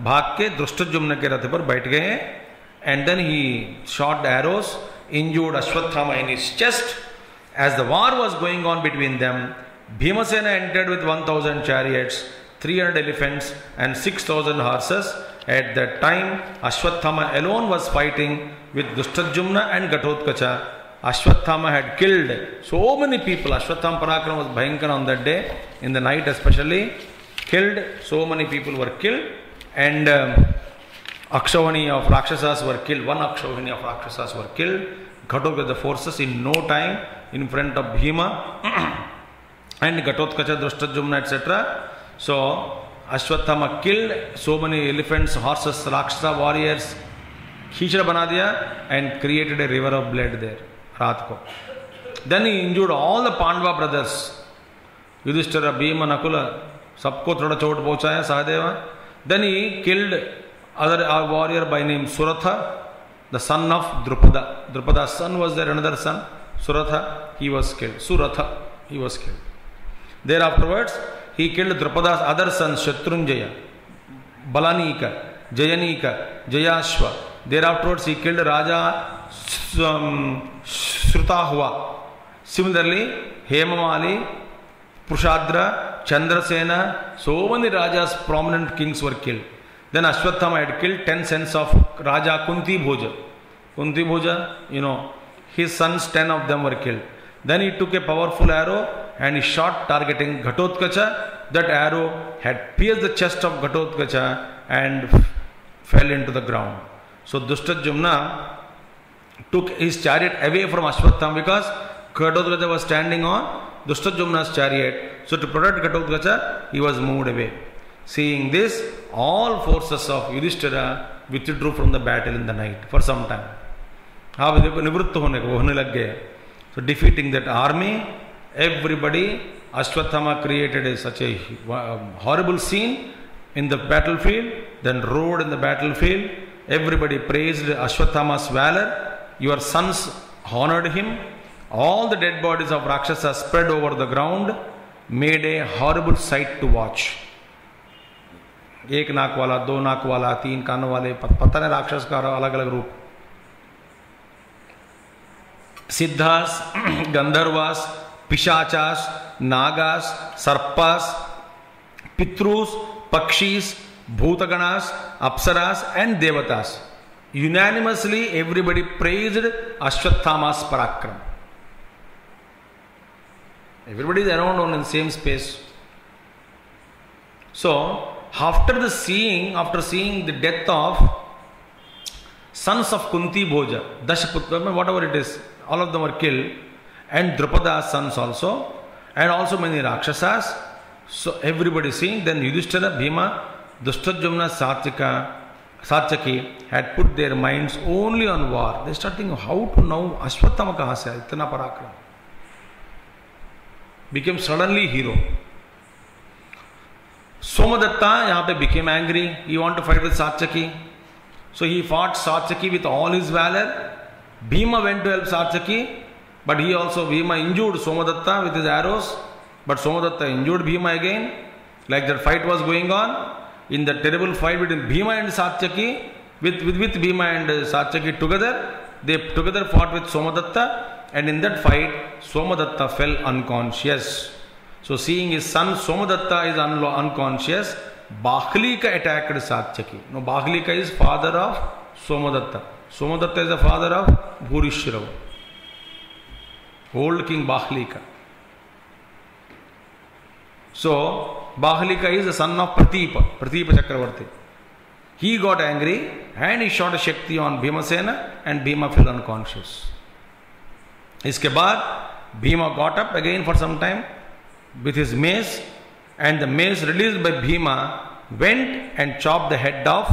भाग के दृष्टजुम्न के रथ पर बैठ गए and then he shot arrows injured Ashwatthama in chest as the war was going on between them Bhimsena entered with one thousand chariots three hundred elephants and six thousand horses at that time Ashwatthama alone was fighting with Dhrishtadyumna and Ghatotkacha Ashwathama had killed so many people. Ashwathama Parakram was bhayankara on that day, in the night especially. Killed, so many people were killed. And um, Akshavani of Rakshasas were killed. One Akshavani of Rakshasas were killed. Ghatotkacha, forces in no time in front of Bhima and Ghatotkacha, Drashtajumna, etc. So Ashwathama killed so many elephants, horses, Rakshasa warriors, खींचड़ बना दिया and created a river of blood there रात को then he injured all the Pandava brothers Yudhishthir Bhim Nakul सबको थोड़ा चोट पहुँचाया Sahadeva then he killed other a warrior by name Suratha the son of Drupada Drupada son was there another son Suratha he was killed Suratha he was killed there afterwards he killed Drupada's other son Shatrunjaya Balanika Jayanika Jayashva there afterwards he killed raja Shruta हुआ similarly Hemavali Pushadra Chandrasena so many Rajas prominent kings were killed then Ashwathama had killed 10 sons of Raja Kunti Bhoja. Kunti Bhoja, you know, his sons, 10 of them were killed. Then he took a powerful arrow and he shot targeting Ghatotkacha. That arrow had pierced the chest of Ghatotkacha and fell into the ground. So Dushtajumna took his chariot away from Ashwathama because Ghatotkacha was standing on Dushtajumna's chariot. So to protect Ghatotkacha, he was moved away. Seeing this, all forces of Yudhishthira withdrew from the battle in the night for some time. अब देखो निवृत्त होने को होने लग गए that army, everybody, Ashwathama created a, such a horrible scene in the battlefield, then rode in the battlefield. Everybody praised Ashwathama's valor. Your sons honored him. All the dead bodies of Rakshasas spread over the ground, made a horrible sight to watch. एक नाक वाला दो नाक वाला तीन कानों वाले पता नहीं राक्षस का अलग अलग रूप Siddhas Gandharvas Pishachas Nagas sarpas Pitris pakshis Bhutaganas Apsaras and Devatas unanimously everybody praised ashwathama's parakram everybody is around on in the same space so after the seeing, after seeing the death of sons of Kunti Bhoja, Dashaputra, whatever it is, all of them were killed, and Drupada's sons also, and also many Rakshasas. So everybody seeing, then Yudhishthira, Bhima, Dushtajumna, Satyaka, Satyaki had put their minds only on war. They started thinking, how to know Ashwatthama kahan se itna parakram? Became suddenly hero Somadatta यहाँ पे became angry he want to fight with Satyaki so he fought Satyaki with all his valour Bhima went to help Satyaki but he also Bhima injured Somadatta with his arrows but Somadatta injured Bhima again like that fight was going on in the terrible fight between Bhima and Satyaki with with Bhima and Satyaki together they together fought with Somadatta and in that fight, Somadatta fell unconscious. So seeing his son Somadatta is un- unconscious, Bahlika attacked Satyaki. No, Bahlika is father of Somadatta. Somadatta is the father of Bhurishrava. Old king Bahlika. So Bahlika is the son of Pratipa, Pratipa Chakravarti. He got angry and he shot a Shakti on Bhimasena and Bhima fell unconscious. इसके बाद Bhima got up again for some time with his mace, and the mace released by Bhima went and chopped the head of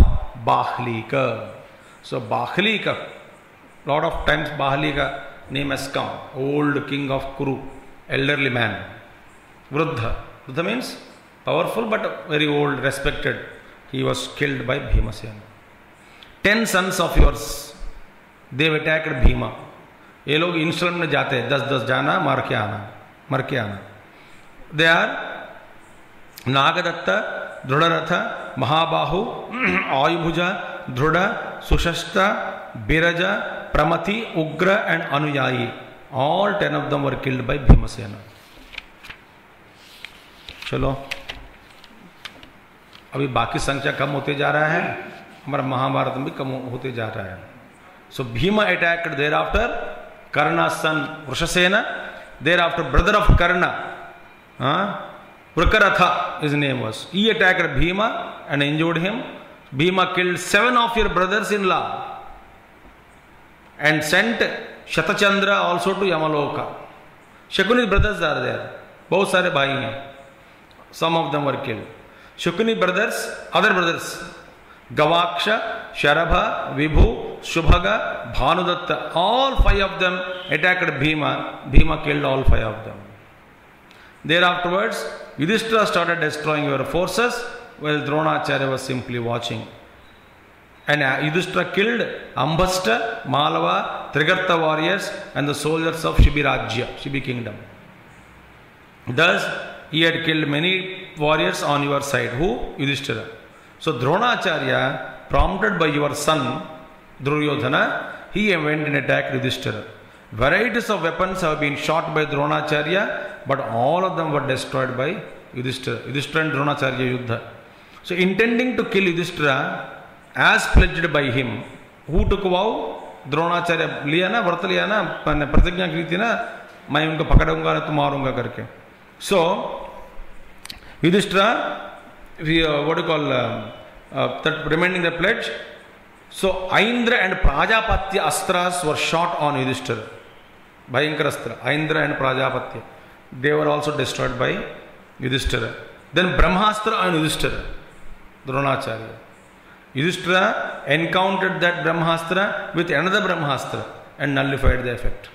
Bahlika. So Bahlika, lot of times Bahlika name has come, old king of Kuru, elderly man. Vruddha. Vruddha means powerful but very old, respected. He was killed by Bhimasena. Ten sons of yours, they attacked Bhima. ये लोग इंस्ट्रेंट में जाते हैं दस दस जाना, मर के आना, मर के आना। दे आर नागदत्त, दृढ़रथ, महाबाहु, *clears throat* आयुभुज, दृढ़, सुशस्त, Biraj Pramati Ugra and Anuyayi. All ten of them were killed by Bhimasena चलो। अभी बाकी संख्या कम होते जा रहा है। हमारा महाभारत में भी कम होते जा रहा है। So Bhima attack thereafter Karna son Vrishasena thereafter brother of Karna Vrakaratha, his name was. He attacked Bhima and injured him. Bhima killed seven of your brothers in law and sent Shatachandra also to Yamaloka. Shakuni's brothers are there. सारे भाई हैं some of them were killed Shakuni brothers other brothers Gavaksha Sharabha Vibhu Subhaga Bhanudatta all five of them attacked Bhima. Bhima killed all five of them. Thereafterwards, Yudhishthira started destroying your forces while Dronacharya was simply watching. And uh, Yudhishthira killed Ambasta, Malava, Trigartha warriors and the soldiers of Shibirajya, Shibi kingdom. Thus, he had killed many warriors on your side. Who? Yudhishthira. So, Dronacharya, prompted by your son, Duryodhana, he went and attacked Yudhishthira. Varieties of weapons have been shot by Dronacharya, but all of them were destroyed by Yudhishthira. Yudhishthira and Dronacharya Yuddha. So, intending to kill Yudhishthira, as pledged by him, who took vow? Dronacharya लिया ना व्रत लिया ना प्रतिज्ञा की थी ना मैं उनको पकड़ूंगा ना तो मारूंगा करके so Yudhishthira what do you call uh, so Aindra and Prajapatya astras were shot on Yudhishthira Bhayankar astra Aindra and Prajapatya they were also destroyed by Yudhishthira then Brahmastra on Yudhishthira Dronacharya Yudhishthira encountered that Brahmastra with another Brahmastra and nullified the effect.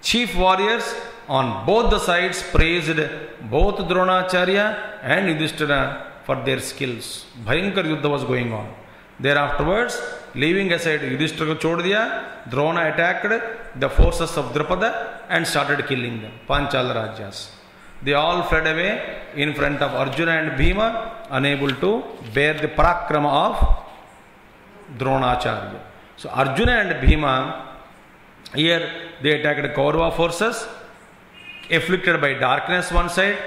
Chief warriors on both the sides praised both Dronacharya and Yudhishthira for their skills. Bhayankar Yuddha was going on. Thereafterwards, leaving aside Yudhishthira diya, Drona attacked the forces of Drupada and started killing them. Panchala Rajas. They all fled away in front of Arjuna and Bhima, unable to bear the parakrama of Dronacharya. So Arjuna and Bhima, here they attacked Kaurava forces, afflicted by darkness one side,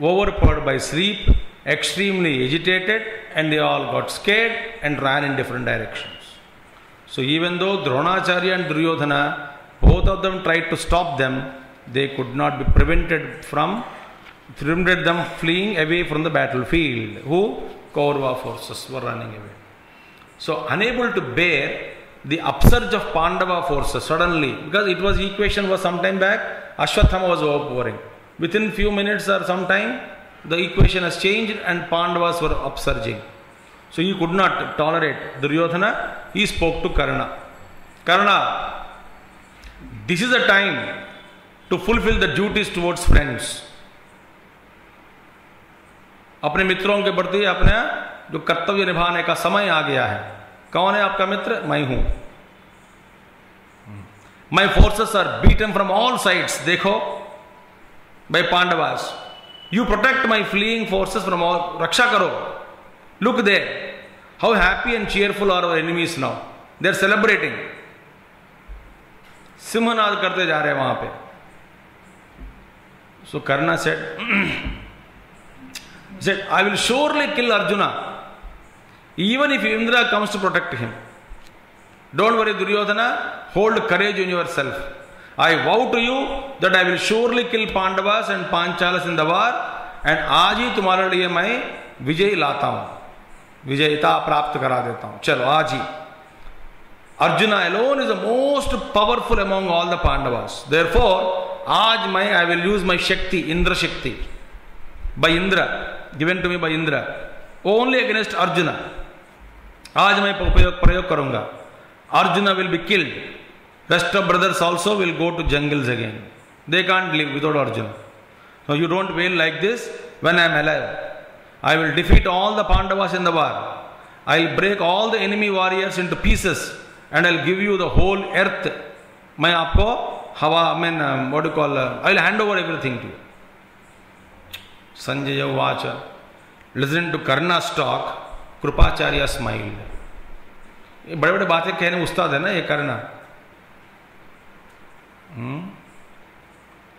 overpowered by sleep, extremely agitated, and they all got scared and ran in different directions. So even though Dronacharya and Duryodhana, both of them tried to stop them, they could not be prevented from prevented them fleeing away from the battlefield. Who? Kaurava forces were running away. So, unable to bear the upsurge of Pandava forces suddenly, because it was equation was some time back, Ashwathama was overpowering. Within few minutes or some time, the equation has changed and Pandavas were upsurging. So he could not tolerate Duryodhana. He spoke to Karna. Karna, this is the time to fulfill the duties towards friends. अपने मित्रों के प्रति अपने जो कर्तव्य निभाने का समय आ गया है कौन है आपका मित्र मैं हूँ my forces are beaten from all sides देखो by Pandavas you protect my fleeing forces from all रक्षा करो look they how happy and cheerful are our enemies now they are celebrating सिंहनाद करते जा रहे हैं वहाँ पर so Karna said said I will surely kill Arjuna even if Indra comes to protect him don't worry Duryodhana hold courage in your self I vow to you that I will surely kill Pandavas and Panchalas in the war, and आज ही तुम्हारे लिए मैं विजय लाता हूं विजयता प्राप्त करा देता हूं चलो आज ही arjuna alone is the most powerful among all the Pandavas. Therefore, आज मैं I will use my Shakti, Indra Shakti, by Indra. Given to me by Indra only against Arjun आज मैं उपयोग प्रयोग करूंगा Arjun will be killed Rest of brothers also will go to jungles again they can't live without Arjun So you don't wail like this when I am alive. I will defeat all the Pandavas in the war. I'll break all the enemy warriors into pieces and I'll give you the whole earth. मैं आपको हवा mean what you call I will hand over everything to Sanjay Vacha. Listen to Karna talk. Kripacharya smile ये बड़े बड़े बातें कहने उस्ताद है ना ये करना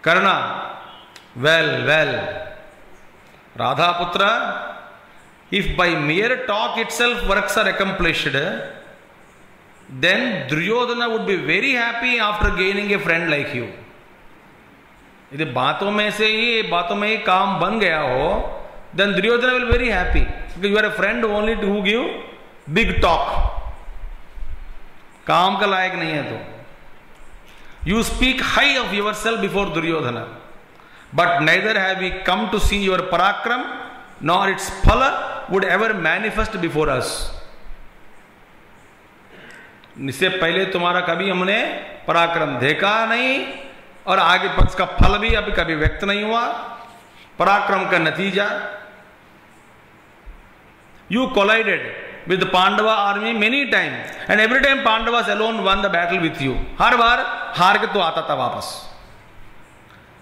करना वेल वेल राधा पुत्र If by mere talk itself works are accomplished, then Duryodhana would be very happy after gaining a friend like you. यदि बातों में से ही बातों में ही काम बन गया हो then Duryodhana will very happy because you are a friend only to give big talk काम का लायक नहीं है तो speak high of your self before Duryodhana but neither have we come to see your parakrama nor its phal would ever manifest before us इससे पहले तुम्हारा कभी हमने पराक्रम देखा नहीं, और आगे पक्ष का फल भी अभी कभी व्यक्त नहीं हुआ। पराक्रम का नतीजा। You collided with Pandava army many time and every time Pandava alone won the battle with you हर बार हार के तो आता था वापस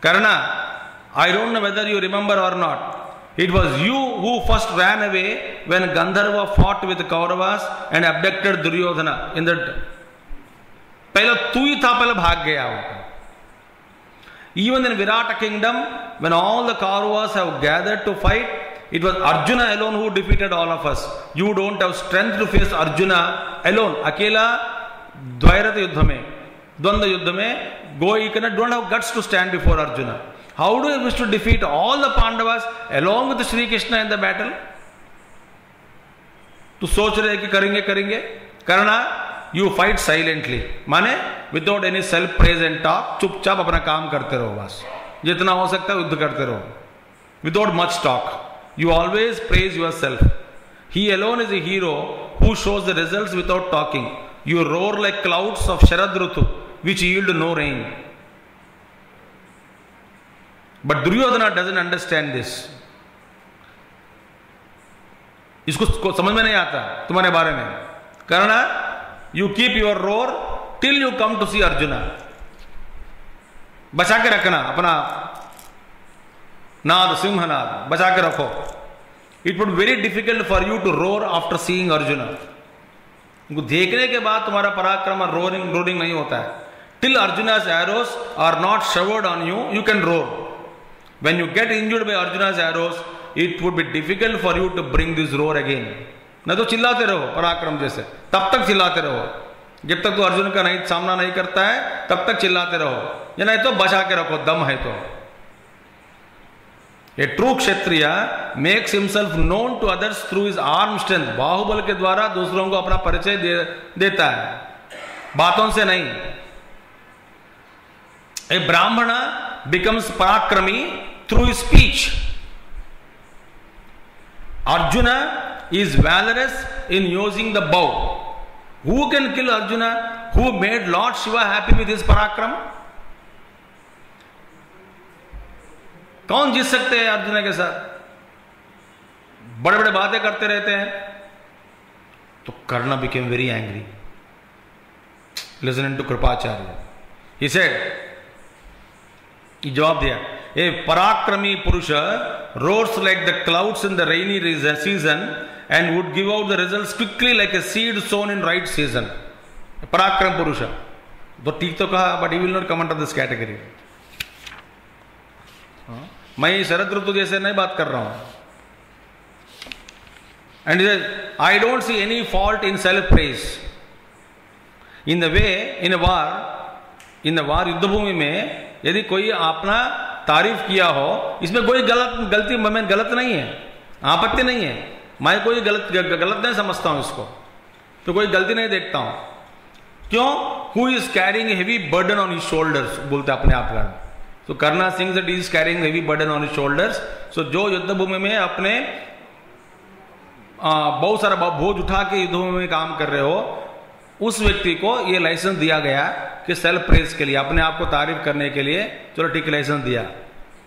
करना I don't know whether you remember or not it was you who first ran away when Gandharva fought with Kauravas and abducted Duryodhana in the पहले तू ही था पहले भाग गया वो Even in Virata kingdom, when all the Kauravas have gathered to fight, it was Arjuna alone who defeated all of us. You don't have strength to face Arjuna alone. Akela Dvairata Yuddha mein, Dvanda Yuddha mein, go, you cannot, don't have guts to stand before Arjuna. How do you wish to defeat all the Pandavas along with Sri Krishna in the battle? तो सोच रहे कि करेंगे करेंगे करना यू फाइट साइलेंटली माने without any self praise and talk चुपचाप अपना काम करते रहो बस जितना हो सकता है युद्ध करते रहो without much talk always praise your self he alone is a hero who shows the result without talking you roar like clouds of sharad ritu which yield no rain but Duryodhana doesn't understand this इसको समझ में नहीं आता तुम्हारे बारे में। Karna you keep your roar till you come to see Arjuna बचा के रखना, अपना नाद, सिंहनाद बचा के रखो it would very difficult for you to roar after seeing Arjuna उनको देखने के बाद तुम्हारा पराक्रम और रोरिंग रोरिंग नहीं होता है। Till Arjuna's arrows are not showered on you you can roar. When you get injured by arjuna's arrows, it would be difficult for you to bring this roar again. न तो चिल्लाते रहो, पराक्रम जैसे। तब तक चिल्लाते रहो। जब तक तो अर्जुन का नहीं, सामना नहीं करता है, तब तक चिल्लाते रहो। या नहीं तो बचा के रखो, दम है तो। A true kshatriya makes himself known to others through his arm strength बाहुबल के द्वारा दूसरों को अपना परिचय दे, देता है। बातों से नहीं। A Brahmin becomes parakrami through speech Arjun is valorous in using the bow. Who can kill Arjun who made Lord Shiva happy with his parakram? कौन जीत सकते हैं अर्जुन के साथ? बड़े बड़े बातें करते रहते हैं। तो Karna became very angry listening to Kripacharya इसे जवाब दिया a parakrami purush roars like the clouds in the rainy season and would give out the result quickly like a seed sown in right season पराक्रम पुरुष तो ठीक तो कहा but he will not come under this category मैं शरद ऋतु जैसे नहीं बात कर रहा हूँ। And I don't see any fault in self praise in the way in war in the war युद्ध भूमि में यदि कोई अपना तारीफ़ किया हो, इसमें कोई गलत, गलती, मैं गलत नहीं है। आपत्ति नहीं है। मैं कोई गलत गलत नहीं समझता हूँ इसको। तो कोई गलती नहीं देखता हूँ। क्यों? Who is carrying heavy burden on his shoulders बोलते अपने आप का तो Karna Singh is carrying heavy burden on shoulders so जो युद्ध भूमि में अपने बहुत सारा बोझ उठा के युद्ध भूमि में काम कर रहे हो, उस व्यक्ति को यह लाइसेंस दिया गया कि सेल्फ प्रेस के लिए, अपने आप को तारीफ़ करने के लिए, चलो ठीक लाइसेंस दिया।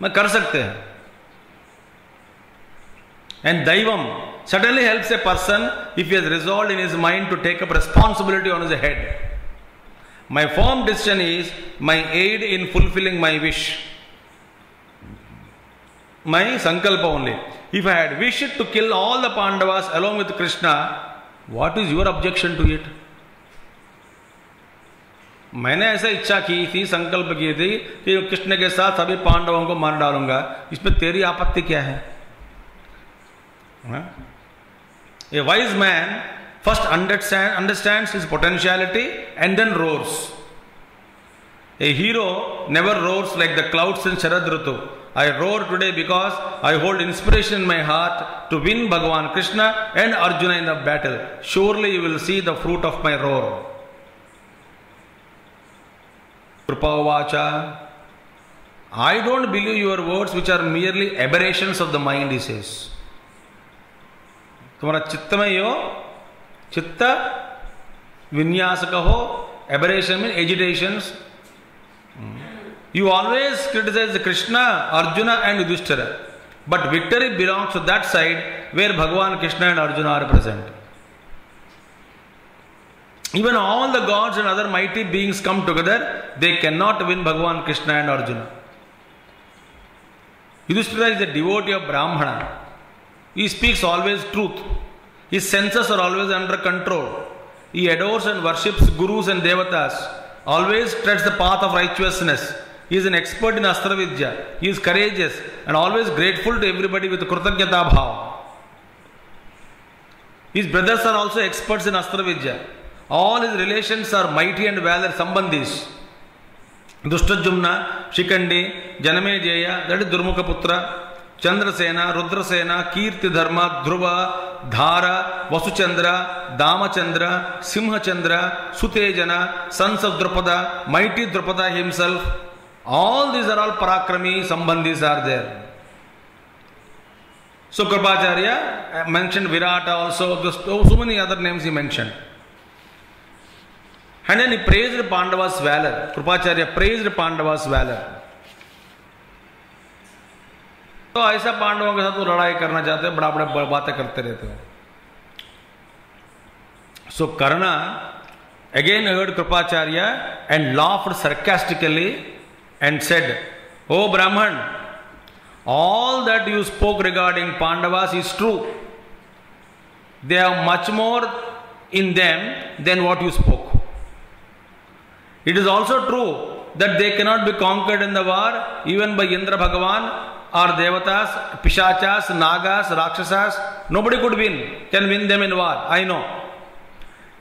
मैं कर सकते हैं। And daivam suddenly helps a person if his resolve in his mind to take up responsibility on his head my firm decision is my aid in fulfilling my wish my sankalp only if I had wish to kill all the Pandavas along with Krishna what is your objection to it मैंने ऐसा इच्छा की थी, संकल्प की थी कि कृष्ण के साथ सभी पांडवों को मार डालूँगा। इसमें तेरी आपत्ति क्या है? A wise man first understand, understands his potentiality and then roars. A hero never roars like the clouds in Sharad Ritu. I roar today because I hold inspiration in my heart to win Bhagavan Krishna and Arjuna in the battle. Surely you will see the fruit of my roar. Krupavacha. I don't believe your words which are merely aberrations of the mind, he says. तुम्हारा चित्त में यो चित्त, विन्यास कहो aberration mean agitation you always criticise Krishna Arjun and Yudhishthir but victory belongs to that side where Bhagwan Krishna and Arjun are present even all the gods and other mighty beings come together they can not win Bhagwan Krishna and Arjun Yudhishthir is the devotee of Brahmin he speaks always truth His senses are always under control. He adores and worships gurus and devatas. Always treads the path of righteousness. He is an expert in Astravidya. He is courageous and always grateful to everybody with Krutanyata Bhav. His brothers are also experts in Astravidya. All his relations are mighty and valor Sambandhis. Dushtajumna, Shikandi, janame jaya that is Chandrasena Rudrasena Kirti Dharma Dhruva Dhara Vasuchandra Damachandra Simhachandra Sutejan sons of Drupada, mighty Drupada himself. All these are all Parakrami Sambandhis are there. So Kripacharya mentioned Virata also, just, oh, so many other names he mentioned. And then he praised Pandava's valor. Kripacharya praised Pandava's valor. तो ऐसे पांडवों के साथ वो लड़ाई करना चाहते बड़ा बड़ा बातें करते रहते हो। So Karna again heard Kripacharya and laugh sarcastically and said O Brahmin all that you spoke regarding Pandavas is true they are much more in them than what you spoke it is also true that they cannot be conquered in the war even by Indra Bhagwan or Devatas, Pishachas, Nagas, Rakshasas. Nobody could win, can win them in war. I know.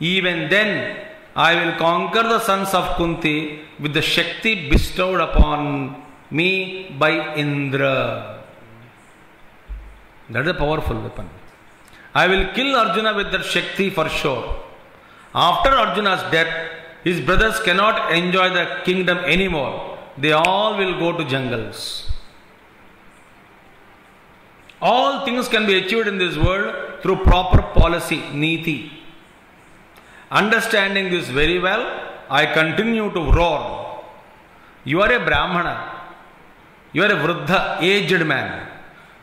Even then, I will conquer the sons of Kunti with the Shakti bestowed upon me by Indra. That is a powerful weapon. I will kill Arjuna with that Shakti for sure. After Arjuna's death, his brothers cannot enjoy the kingdom anymore. They all will go to jungles. All things can be achieved in this world through proper policy, niti. Understanding this very well, I continue to roar. You are a Brahmana. You are a Vruddha, aged man.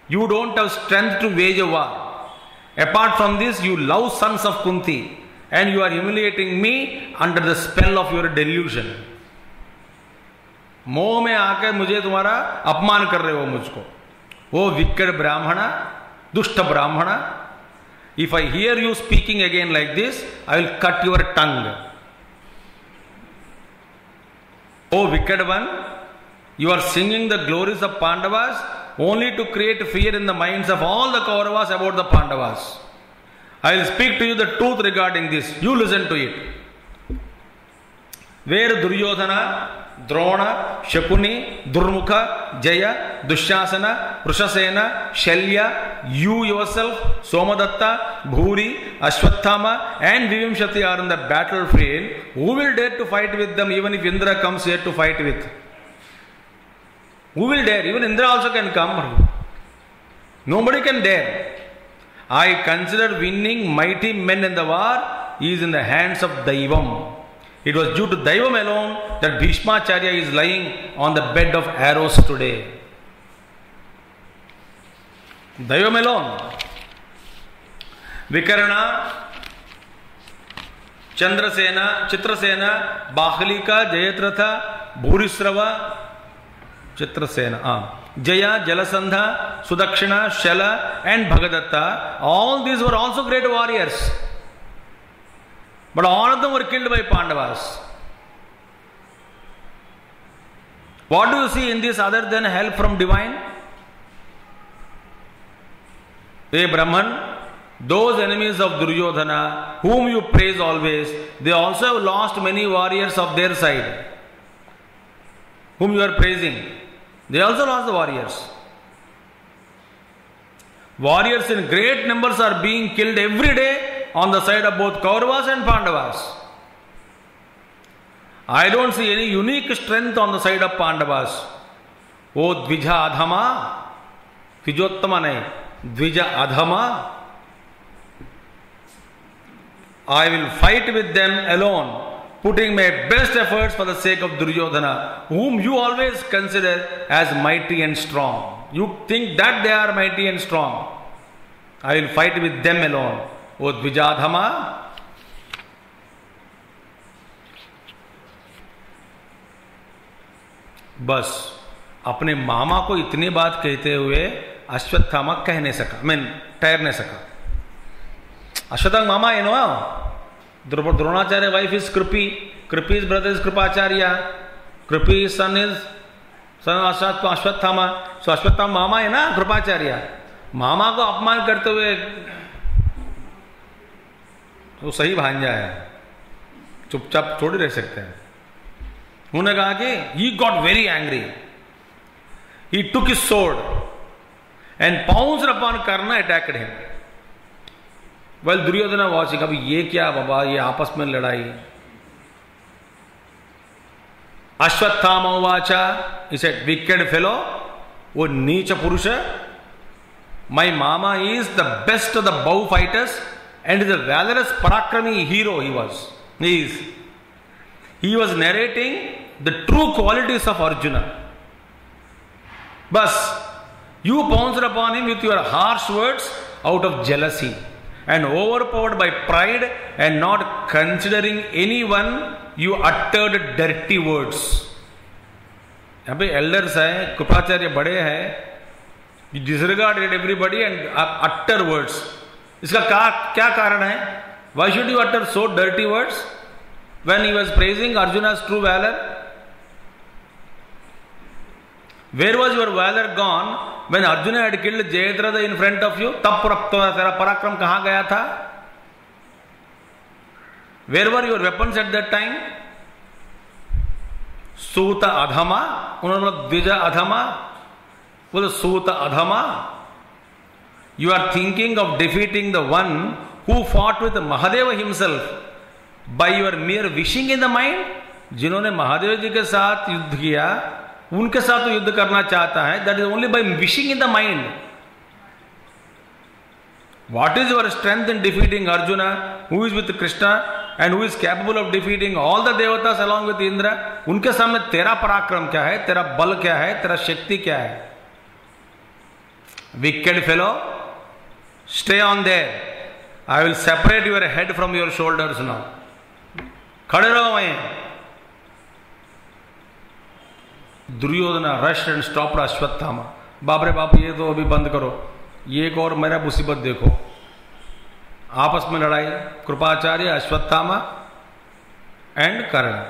You don't have strength to wage a war. Apart from this, you love sons of Kunti and you are humiliating me under the spell of your delusion. मोह में आके मुझे तुम्हारा अपमान कर रहे हो मुझको Oh, wicked Brahmana, Dushta Brahmana, if I hear you speaking again like this, I will cut your tongue. Oh, wicked one, you are singing the glories of Pandavas only to create fear in the minds of all the Kauravas about the Pandavas. I will speak to you the truth regarding this. You listen to it. Where Duryodhana Drona, Shakuni, Durmukha, Jaya, Dushasana, Prusasena, Shalya, you yourself, Somadatta, Bhuri, Ashwathama, and Vivimshati are in the battlefield. Who will dare to fight with them even if Indra comes here to fight with? Who will dare? Even Indra also can come. Nobody can dare. I consider winning mighty men in the war is in the hands of Daivam. It was due to Daivam alone that Bhishmacharya is lying on the bed of arrows today. Daivam alone. Vikarana, Chandrasena, Chitrasena, Bahlika, Jayatratha, Bhurisrava, Chitrasena. Ah. Jaya, Jalasandha, Sudakshina, Shala, and Bhagadatta, all these were also great warriors. But all of them were killed by Pandavas. What do you see in this other than help from divine? Hey Brahman, Those enemies of Duryodhana, whom you praise always, they also have lost many warriors of their side, whom you are praising. They also lost the warriors. Warriors in great numbers are being killed every day on the side of both Kauravas and Pandavas. I don't see any unique strength on the side of Pandavas. O Dvija Adhama, Dvijottama Dvija Adhama. I will fight with them alone, putting my best efforts for the sake of Duryodhana, whom you always consider as mighty and strong. You think that they are mighty and strong. I will fight with them alone. O Dvijadhama, बस अपने मामा को इतनी बात कहते हुए अश्वत्थामा कह नहीं सका मीन ठहर नहीं सका। अश्वत्थामा मामा ಏನು Dronacharya wife is Kripi Kripi his brother is Kripacharya Kripi his son is son Ashwatthama so Ashwatthama मामा है ना कृपाचार्य मामा को अपमान करते हुए वो सही भांजा है। चुपचाप थोड़ी रह सकते हैं। उन्होंने कहा कि he got very angry he took his sword and pounce upon करना अटैक्ड है वेल दुर्योधन वाचिक अब ये क्या बाबा ये आपस में लड़ाई अश्वत्थाम वाचा इसे विकेड फेलो वो नीच पुरुष है my mama is the best of the बहु fighters and is a valorous parakrami hero he was he is he was narrating the true qualities of arjuna Bas, you pounced upon him with your harsh words out of jealousy and overpowered by pride and not considering anyone, you uttered dirty words. यहाँ पे एल्डर्स हैं कृपाचार्य बड़े हैं disregarded everybody and utter words इसका का, क्या कारण है? Why should you utter so dirty words when you was praising Arjun as true valour where was your valour gone when Arjun had killed Jayadrath in front of you तब तेरा पराक्रम कहाँ गया था? Where were your weapon at that time सूत अधमा उन्होंने बोला द्विज अधमा बोले सूत अधमा you are thinking of defeating the one who fought with Mahadeva himself. By your mere wishing in the mind, जिन्होंने महादेव जी के साथ युद्ध किया, उनके साथ युद्ध करना चाहता है that is only by wishing in the mind what is your strength in defeating Arjun who is with Krishna and who is capable of defeating all the devata along with Indra उनके सामने तेरा पराक्रम क्या है? तेरा बल क्या है? तेरा शक्ति क्या है? Wicked fellow stay on there I will separate your head from your shoulders now खड़े रहो वहीं Duryodhana rush and stop Ashwatthama बाप रे बाप ये तो अभी बंद करो ये एक और मेरा मुसीबत देखो आपस में लड़ाई कृपाचार्य अश्वत्थामा एंड कर्ण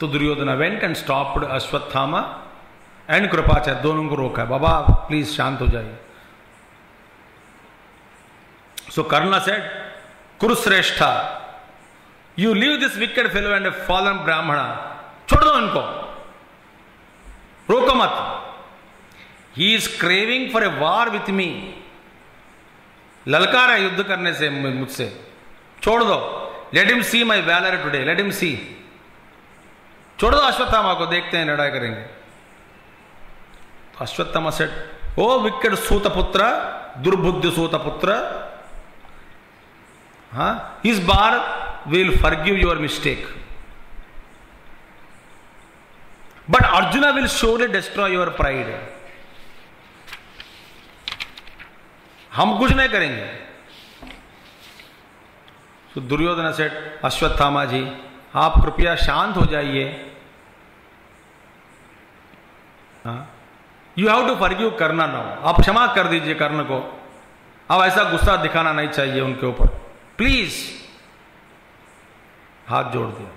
तो Duryodhana went and stopped Ashwatthama and Kripacharya दोनों को रोका है। बाबा प्लीज़ शांत हो जाइए। So Karna said Kurushreshtha you leave this wicked fellow and fallen ब्राह्मणा छोड़ दो इनको। रोको मत। He is craving for a war with me ललकार है युद्ध करने से मुझसे। छोड़ दो। Let him see my valour today let him see छोड़ दो अश्वत्थामा को, देखते हैं, लड़ाई करेंगे। अश्वत्थामा सेट ओ विकेट सूतपुत्र, दुर्बुद्ध सूतपुत्र हाँ इस बार will forgive your mistake But Arjuna will surely destroy your pride. हम कुछ नहीं करेंगे। तो दुर्योधन सेठ, अश्वत्थामा जी, आप कृपया शांत हो जाइए। यू हैव टू फर्ग्यू करना ना आप क्षमा कर दीजिए कर्ण को। अब ऐसा गुस्सा दिखाना नहीं चाहिए उनके ऊपर। प्लीज़ हाथ जोड़ दिया।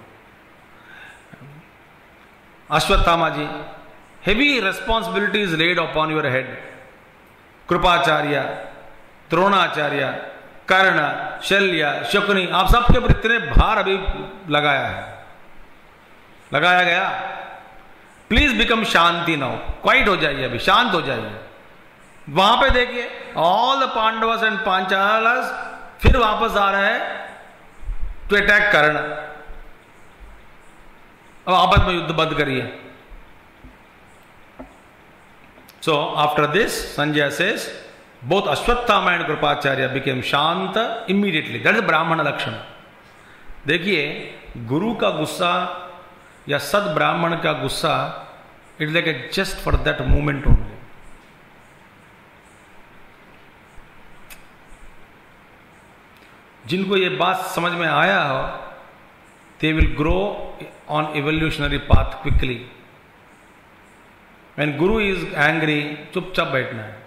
Ashwatthama ji responsibility is laid upon your head. Krupacharya, Dronacharya Karna Shalya Shakuni आप सबके ऊपर इतने भार अभी लगाया है। लगाया गया? Please become Shanti now quiet हो जाइए अभी, शांत हो जाइए। वहाँ पे देखिए all the Pandavas and Panchalas फिर वापस आ रहे हैं टू अटैक कर्ण अब आपस में युद्ध बंद करिए। So after this Sanjay says both Ashwatthama and Krupacharya became शांत immediately. That is ब्राह्मण लक्षण। देखिए, गुरु का गुस्सा या सद ब्राह्मण का गुस्सा, it like a just for that moment only. जिनको ये बात समझ में आया हो they will grow on evolutionary path quickly and guru is angry चुपचाप बैठना है।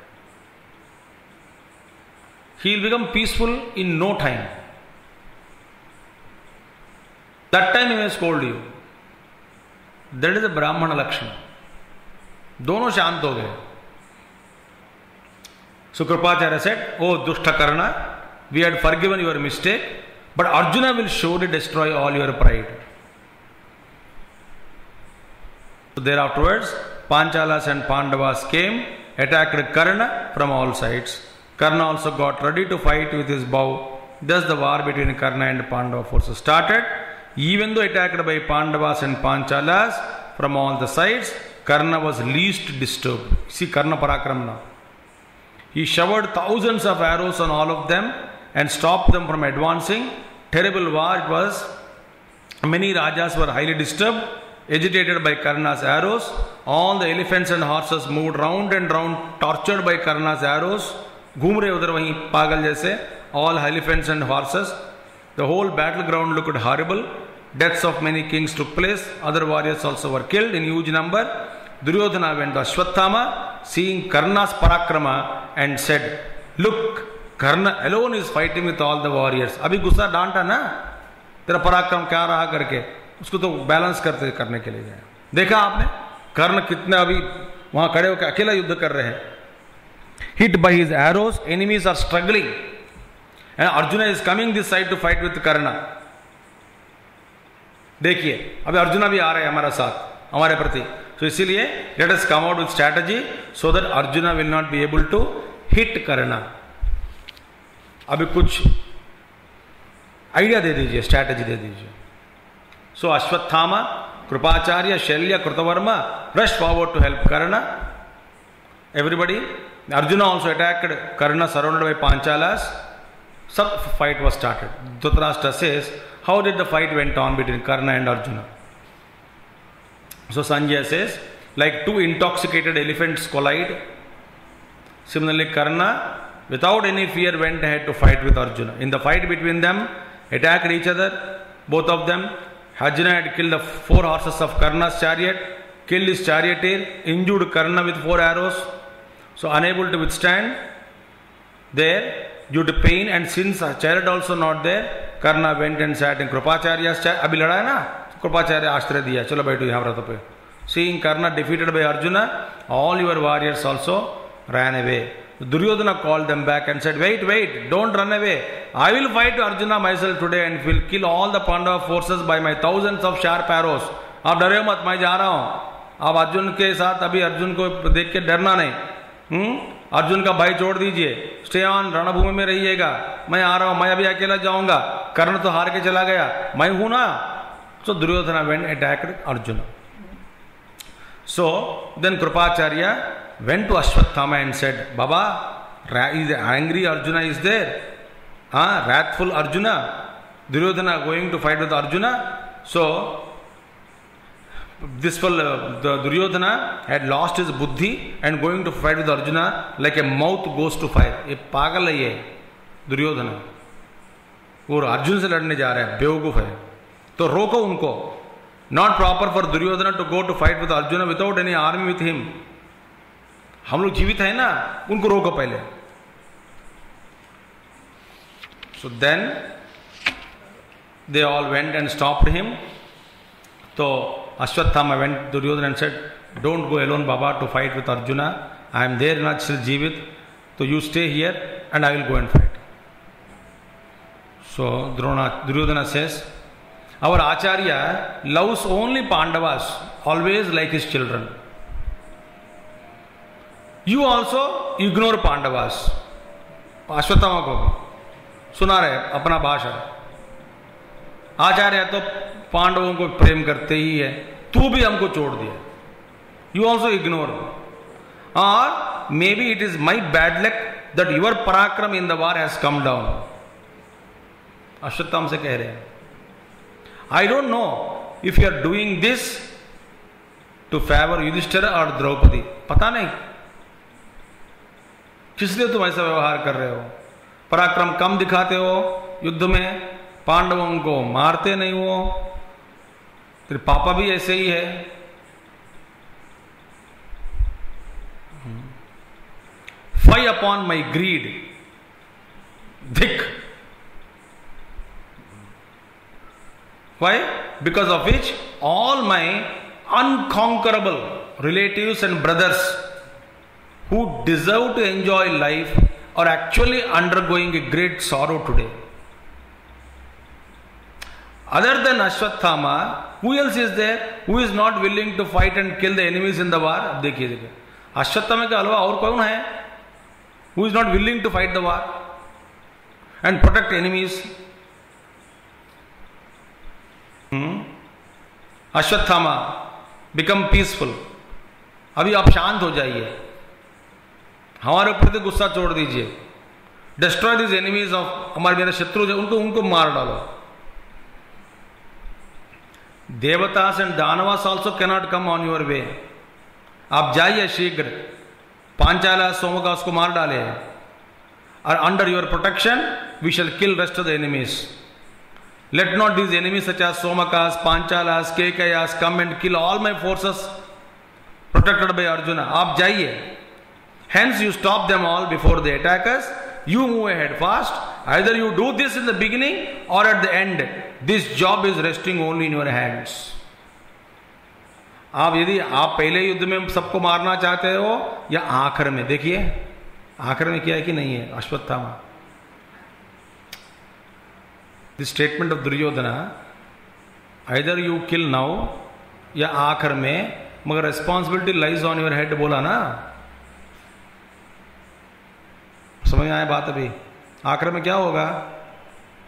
He will become peaceful in no time time he may scold you. A Brahmana Lakshana. दोनों शांत हो गए सेट ओ दुष्ट Karna we had forgiven your mistake but Arjun will surely destroy all your pride there afterwards Panchalas and Pandavas came attacked Karna from all sides. Karna also got ready to fight with his bow. Thus the war between Karna and Pandava forces started. Even though attacked by Pandavas and Panchalas from all the sides, Karna was least disturbed. See Karna Parakramna. He showered thousands of arrows on all of them and stopped them from advancing. Terrible war it was. Many Rajas were highly disturbed, agitated by Karna's arrows. All the elephants and horses moved round and round, tortured by Karna's arrows. घूम रहे उधर वहीं पागल जैसे all elephants and horses the whole battle ground look horrible deaths of many kings took place other warriors also were killed in huge number Duryodhana went Ashwatthama seeing Karna's parakram and said look Karna alone is fighting with all the warriors अभी गुस्सा डांटा ना तेरा पराक्रम क्या रहा करके उसको तो बैलेंस करते करने के लिए गया देखा आपने कर्ण कितने अभी वहाँ खड़े होकर अकेला युद्ध कर रहे हैं hit by his arrows, enemies are struggling. And Arjuna is coming this side to fight with Karna. देखिए अभी अर्जुना भी आ रहे हैं हमारा साथ हमारे प्रति तो इसीलिए let us come out with strategy so that Arjuna will not be able to hit Karna अभी कुछ आइडिया दे दीजिए स्ट्रैटेजी दे दीजिए so Ashwatthama Kripacharya Shalya Kritavarma rush forward to help Karna everybody Arjuna also attacked Karna surrounded by Panchalas. Some fight was started. Dhritarashtra says, how did the fight went on between Karna and Arjuna? So Sanjay says, like two intoxicated elephants collide. Similarly, Karna, without any fear, went ahead to fight with Arjuna. In the fight between them, attacked each other, both of them. Arjuna had killed the four horses of Karna's chariot, killed his charioteer, injured Karna with four arrows. So unable to withstand there due to pain and since chariot also not there, Karna went वेंटन site Kripacharya अभी लड़ा है ना? कृपाचार्य आश्रय दिया। चलो बैठो यहाँ व्रत पे। Seeing Karna defeated by Arjun all your warriors also ran away Duryodhan call them back and said wait wait don't run away I will fight Arjun myself today and will kill all the Pandava forces by my thousands of sharp arrows आप डरे मत, मैं जा रहा हूँ। अब अर्जुन के साथ अभी अर्जुन को देख के डरना नहीं। हम्म? अर्जुन का भाई छोड़ दीजिए। स्टे ऑन रणभूमि में रहिएगा। मैं आ रहा हूँ, मैं अभी अकेला जाऊँगा। कर्ण तो हार के चला गया। मैं हूँ ना? So Duryodhana went attacked Arjun. So then Kripacharya went to Ashwatthama and said baba is angry Arjun is there हाँ wrathful Arjun Duryodhana going to fight with Arjun so this fellow, uh, the Duryodhana had lost his buddhi and going to fight with Arjuna like a mouth goes to fire. ये पागल है ये दुर्योधन। और अर्जुन से लड़ने जा रहे हैं बेवकूफ़ है। तो रोको उनको। Not proper for Duryodhan to go to fight with Arjun without any army with him हम लोग जीवित है ना उनको रोको पहले। So then they all went and stopped him तो Ashwathama went to Duryodhana and said, Don't go alone, Baba, to fight with Arjuna. I am there, not still Jeevit. So you stay here and I will go and fight. So Drona, Duryodhana says, Our Acharya loves only Pandavas, always like his children. You also ignore Pandavas. Ashwatthama को सुना रहे अपना भाषण आचार्य तो पांडवों को प्रेम करते ही है, तू भी हमको छोड़ दिया। You also ignore or maybe it is my bad luck that your parakram in the war has come down Ashwattham से कह रहे हैं I don't know if you are doing this to favour Yudhishthir और द्रौपदी पता नहीं किस लिए तुम ऐसा व्यवहार कर रहे हो पराक्रम कम दिखाते हो युद्ध में पांडवों को मारते नहीं हो फिर पापा भी ऐसे ही है। Fie upon my greed धिक why because of which all my unconquerable relative and brothers who deserve to enjoy life are actually undergoing a great sorrow today Other than Ashwathama, who else is there who is not willing to fight and kill the enemies in the war? अब देखिए देखिए अश्वत्थामा के अलावा और कौन है who is not willing to fight the war and protect enemies? Hmm? Ashwatthama become peaceful अभी आप शांत हो जाइए हमारे प्रति गुस्सा छोड़ दीजिए डिस्ट्रॉय दिस एनिमीज ऑफ़ हमारे मेरे शत्रु उनको उनको मार डालो देवतास and danavas also cannot come on your way आप जाइए शीघ्र। पांचाला सोमकास को मार डाले। और under your protection we shall kill rest of the enemies let not this enemies such as Somakas Panchalas Kekayas come and kill all my forces protected by Arjun आप जाइए। Hence, you stop all before they attack us. You move ahead fast. Either you do this in the beginning or at the end. This job is resting only in your hands. आप यदि आप पहले युद्ध में सबको मारना चाहते हो या आखिर में, देखिए, आखिर में किया है कि नहीं है Ashwatthama the statement of Duryodhana either you kill now या आखिर में, मगर responsibility lies on your head बोला ना समझ आए बात अभी? आखिर में क्या होगा?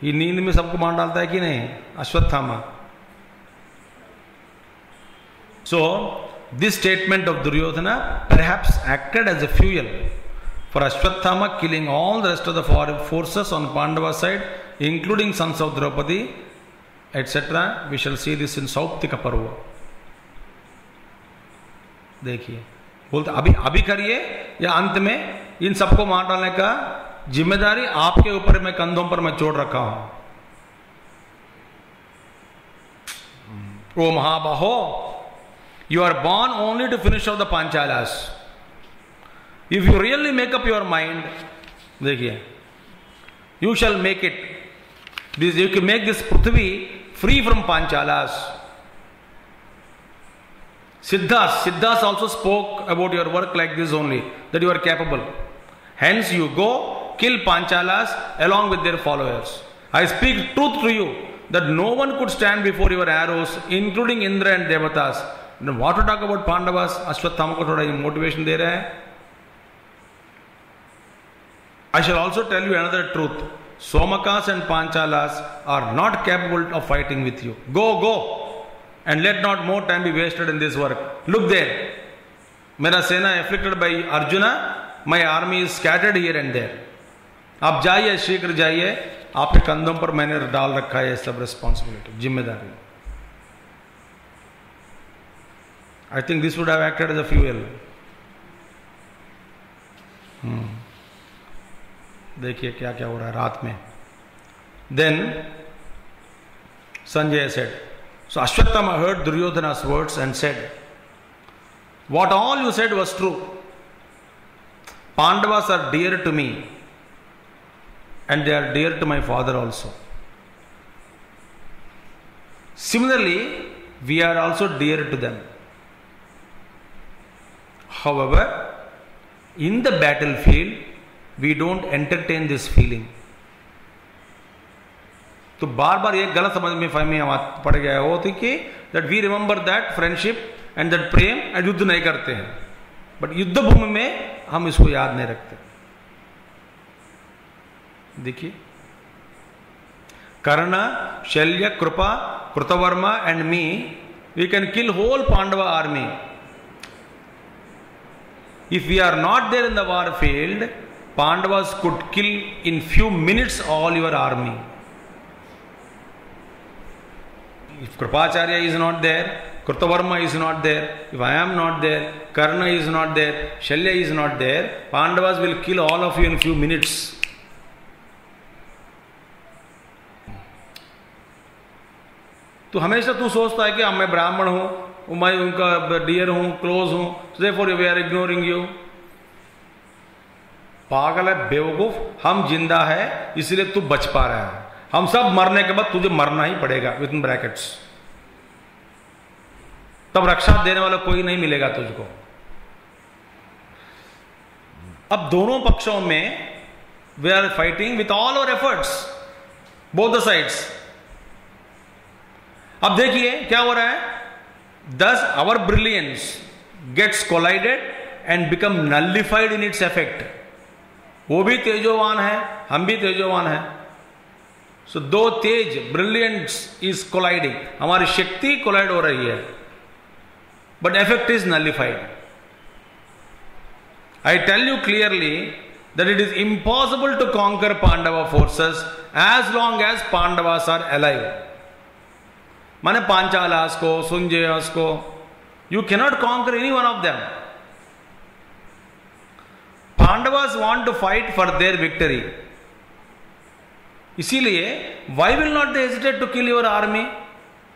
ये नींद में सबको मान डालता है कि नहीं? Ashwatthama. So this statement of Duryodhan perhaps acted as a fuel for Ashwatthama killing all the rest of the forces on Pandava side including sons of Draupadi etcetera we shall see this in Sauptik Parva देखिए। बोलते, अभी अभी करिए या अंत में इन सबको मार डालने का ज़िम्मेदारी आपके ऊपर मैं कंधों पर मैं छोड़ रखा हूँ। ओ महाबाहो you are born only to finish off the Panchalas if you really make up your mind देखिए you shall make it this you can make this Prithvi free from Panchalas Siddhas, Siddhas also spoke about your work like this only, that you are capable. Hence, you go kill Panchalas along with their followers. I speak truth to you that no one could stand before your arrows, including Indra and Devatas. Then what to talk about Pandavas, Ashwatthama ko thoda motivation de. I shall also tell you another truth. Somakas and Panchalas are not capable of fighting with you. Go, go, and let not more time be wasted in this work. Look there. Mera Sena afflicted by Arjuna my army is scattered here and there आप जाइए शीघ्र जाइए। आपके कंधों पर मैंने डाल रखा है सब रिस्पॉन्सिबिलिटी ज़िम्मेदारी। I think this would have acted as a fuel देखिए क्या क्या हो रहा है रात में। Then Sanjay said so Ashwatthama heard Duryodhana's words and said, What all you said was true. Pandavas are dear to me, and they are dear to my father also. Similarly, we are also dear to them. However, in the battlefield, we don't entertain this feeling तो बार बार एक गलत समझ में फहमी पड़ गया है वो थी कि that we remember that friendship and that prem and युद्ध नहीं करते हैं बट युद्ध भूमि में हम इसको याद नहीं रखते। देखिए। Karna Shalya Kripa Kritavarma and me we can kill whole Pandav army if we are not there in the war field Pandavas could kill in few minutes all your army If Kripacharya is not there, Krutavarma is not there, if I am not there, Karna is not there, Shalya is not there, Pandavas will kill all of you in few minutes. तो हमेशा तू सोचता है कि मैं ब्राह्मण हूँ मैं उनका डियर हूँ क्लोज हूँ so for we are ignoring you पागल है बेवकूफ़ हम ज़िंदा है इसलिए तू बच पा रहा है हम सब मरने के बाद तुझे मरना ही पड़ेगा विद इन ब्रैकेट्स तब रक्षा देने वाला कोई नहीं मिलेगा तुझको। अब दोनों पक्षों में वे are fighting with all over efforts both the sides अब देखिए क्या हो रहा है। Thus our brilliance gets collided and become nullified in its effect वो भी तेजोवान है हम भी तेजोवान है। सो so, दो तेज ब्रिलियंट इज़ कोलाइडिंग हमारी शक्ति कोलाइड हो रही है। But effect is nullified I tell you clearly that it is impossible to conquer Pandava forces as long as Pandavas are alive. माने पांचालास को सुंजयस को you cannot conquer any one of them Pandavas want to fight for their victory इसीलिए why will not they hesitate to kill your army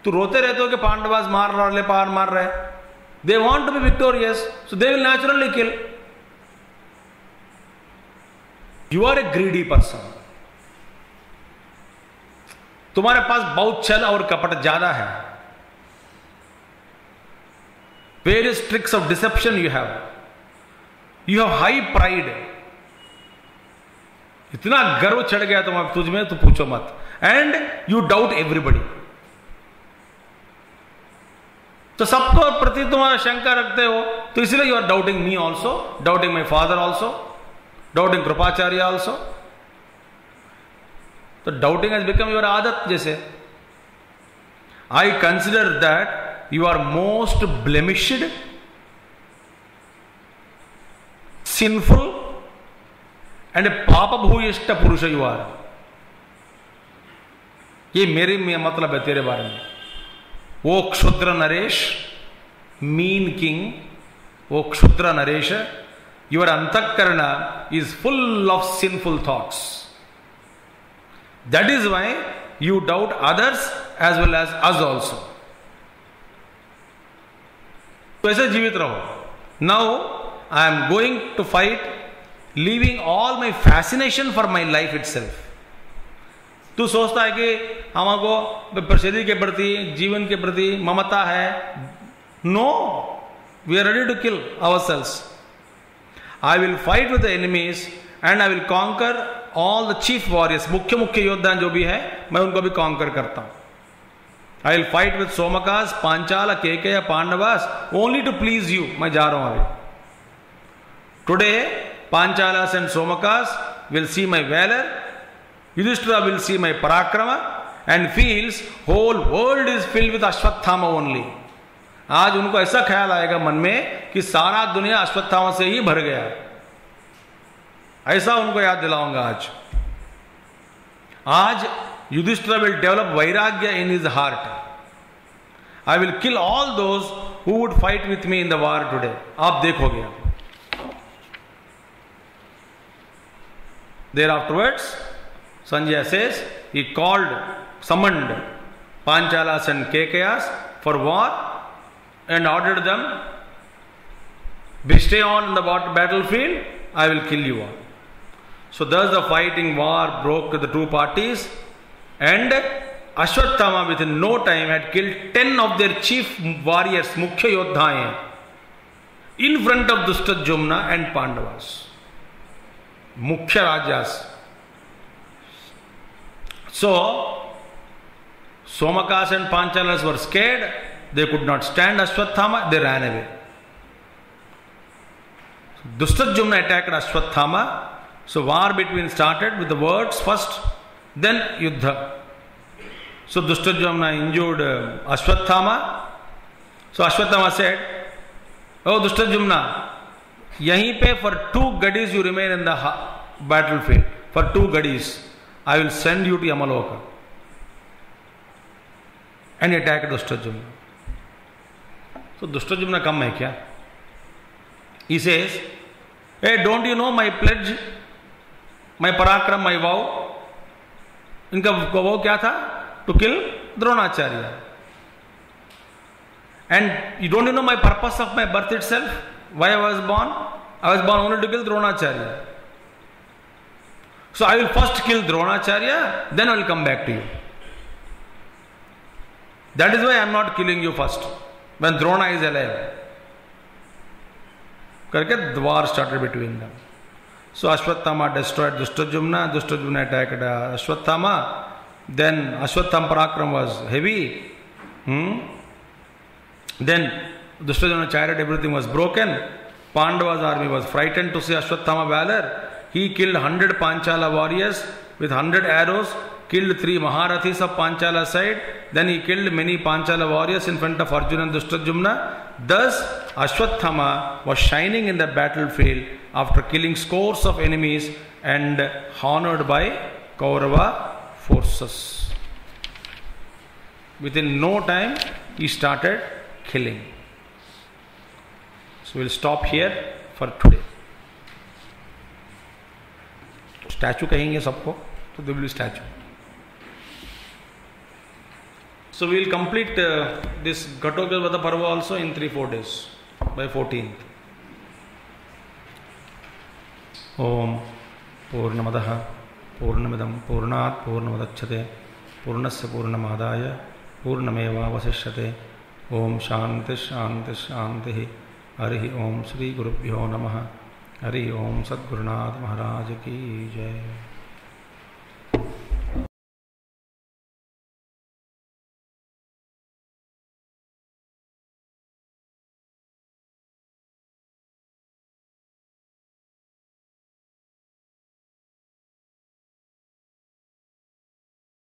तो रोते रहते हो कि पांडवास मार रहे पार मार रहे they want to be victorious so they will naturally kill you are a greedy person तुम्हारे पास बहुत छल और कपट ज़्यादा है। Various tricks of deception you have you have high pride इतना गर्व चढ़ गया तुम तुझ में तो पूछो मत। एंड यू डाउट एवरीबडी तो सबको प्रति तुम्हारा शंका रखते हो। तो इसलिए you are doubting me also doubting my father also doubting Kripacharya also तो डाउटिंग हैज़ बिकम योर आदत जैसे। I consider that you are most blemished sinful and पाप भूयिष्ट पुरुष यू आर ये मेरी मतलब है, तेरे बारे में। वो क्षुद्र नरेश मीन किंग वो क्षुद्र Naresh your antakarana is full of sinful thoughts. That is why you doubt others as well as us also. तो ऐसे जीवित रहो now I am going to fight leaving all my fascination for my life itself तू सोचता है कि हमको प्रसिद्धि के प्रति, जीवन के प्रति ममता है। No we are ready to kill ourselves I will fight with the enemies and I will conquer all the chief warriors मुख्य मुख्य योद्धा जो भी है, मैं उनको भी कॉन्कर करता हूँ। I will fight with Somakas Panchal KK Pandavas only to please you मैं जा रहा हूँ अभी। Today Panchalas and Somakas will see my valour Yudhishthira will see my parakram and feels whole world is filled with Ashwatthama only आज उनको ऐसा ख्याल आएगा मन में कि सारा दुनिया अश्वत्थामा से ही भर गया। ऐसा उनको याद दिलाऊँगा आज। आज Yudhishthir will develop vairagya in his heart I will kill all those who would fight with me in the war today आप देखोगे there afterwards Sanjay says he called summoned Panchalas and Kekayas for war and ordered them, be stay on the battlefield, I will kill you all. So thus the fighting war broke the two parties and Ashwatthama within no time had killed 10 of their chief warriors, Mukhya Yodhaye, in front of Dustajumna and Pandavas. Mukhya Rajas. So, Somakas and Panchalas were scared. They could not stand Ashwathama. They ran away. Dustajumna attacked Ashwathama. So war between started with the words first, then Yuddha. So Dustajumna injured uh, Ashwathama. So Ashwathama said, Oh Dustajumna, यहीं पे for two ghadis you remain in the battle field for two ghadis I will send you to Yamlok and attack Dhrishtadyumna तो दुष्टजुम्न कम है क्या इसे ए don't you know my pledge my parakram my vow इनका वो क्या था? To kill Dronacharya and you don't you know my purpose of my birth itself Why I was born? I was born only to kill Dronacharya. So I will first kill Dronacharya, then I will come back to you. That is why I am not killing you first. When Drona is alive. करके द्वार started between them. So Ashwatthama destroyed Dustajumna, Dustajumna attacked Ashwatthama. Then Ashwatthama Parakram was heavy. Hmm? Then Dushtajana chariot, everything was broken. Pandava's army was frightened to see Ashwathama valor. He killed 100 Panchala warriors with 100 arrows, killed three Maharathis of Panchala side. Then he killed many Panchala warriors in front of Arjuna and Dushtajumna. Thus, Ashwathama was shining in the battlefield after killing scores of enemies and honored by Kaurava forces. Within no time, he started killing. So we'll stop here for today. Statue कहेंगे सबको तो they will statue So we will complete uh, this Ghatogavada Parva also in 3-4 days by 14th. ॐ पूर्णमदः पूर्णमिदं पूर्णात् पूर्णमुदच्छते पूर्णस्य पूर्णमादाय पूर्णमेवावशिष्यते ॐ शान्तिशान्तिशान्तिः हरि ओम श्री गुरुभ्यो नमः हरि ओम सदगुरुनाथ महाराज की जय।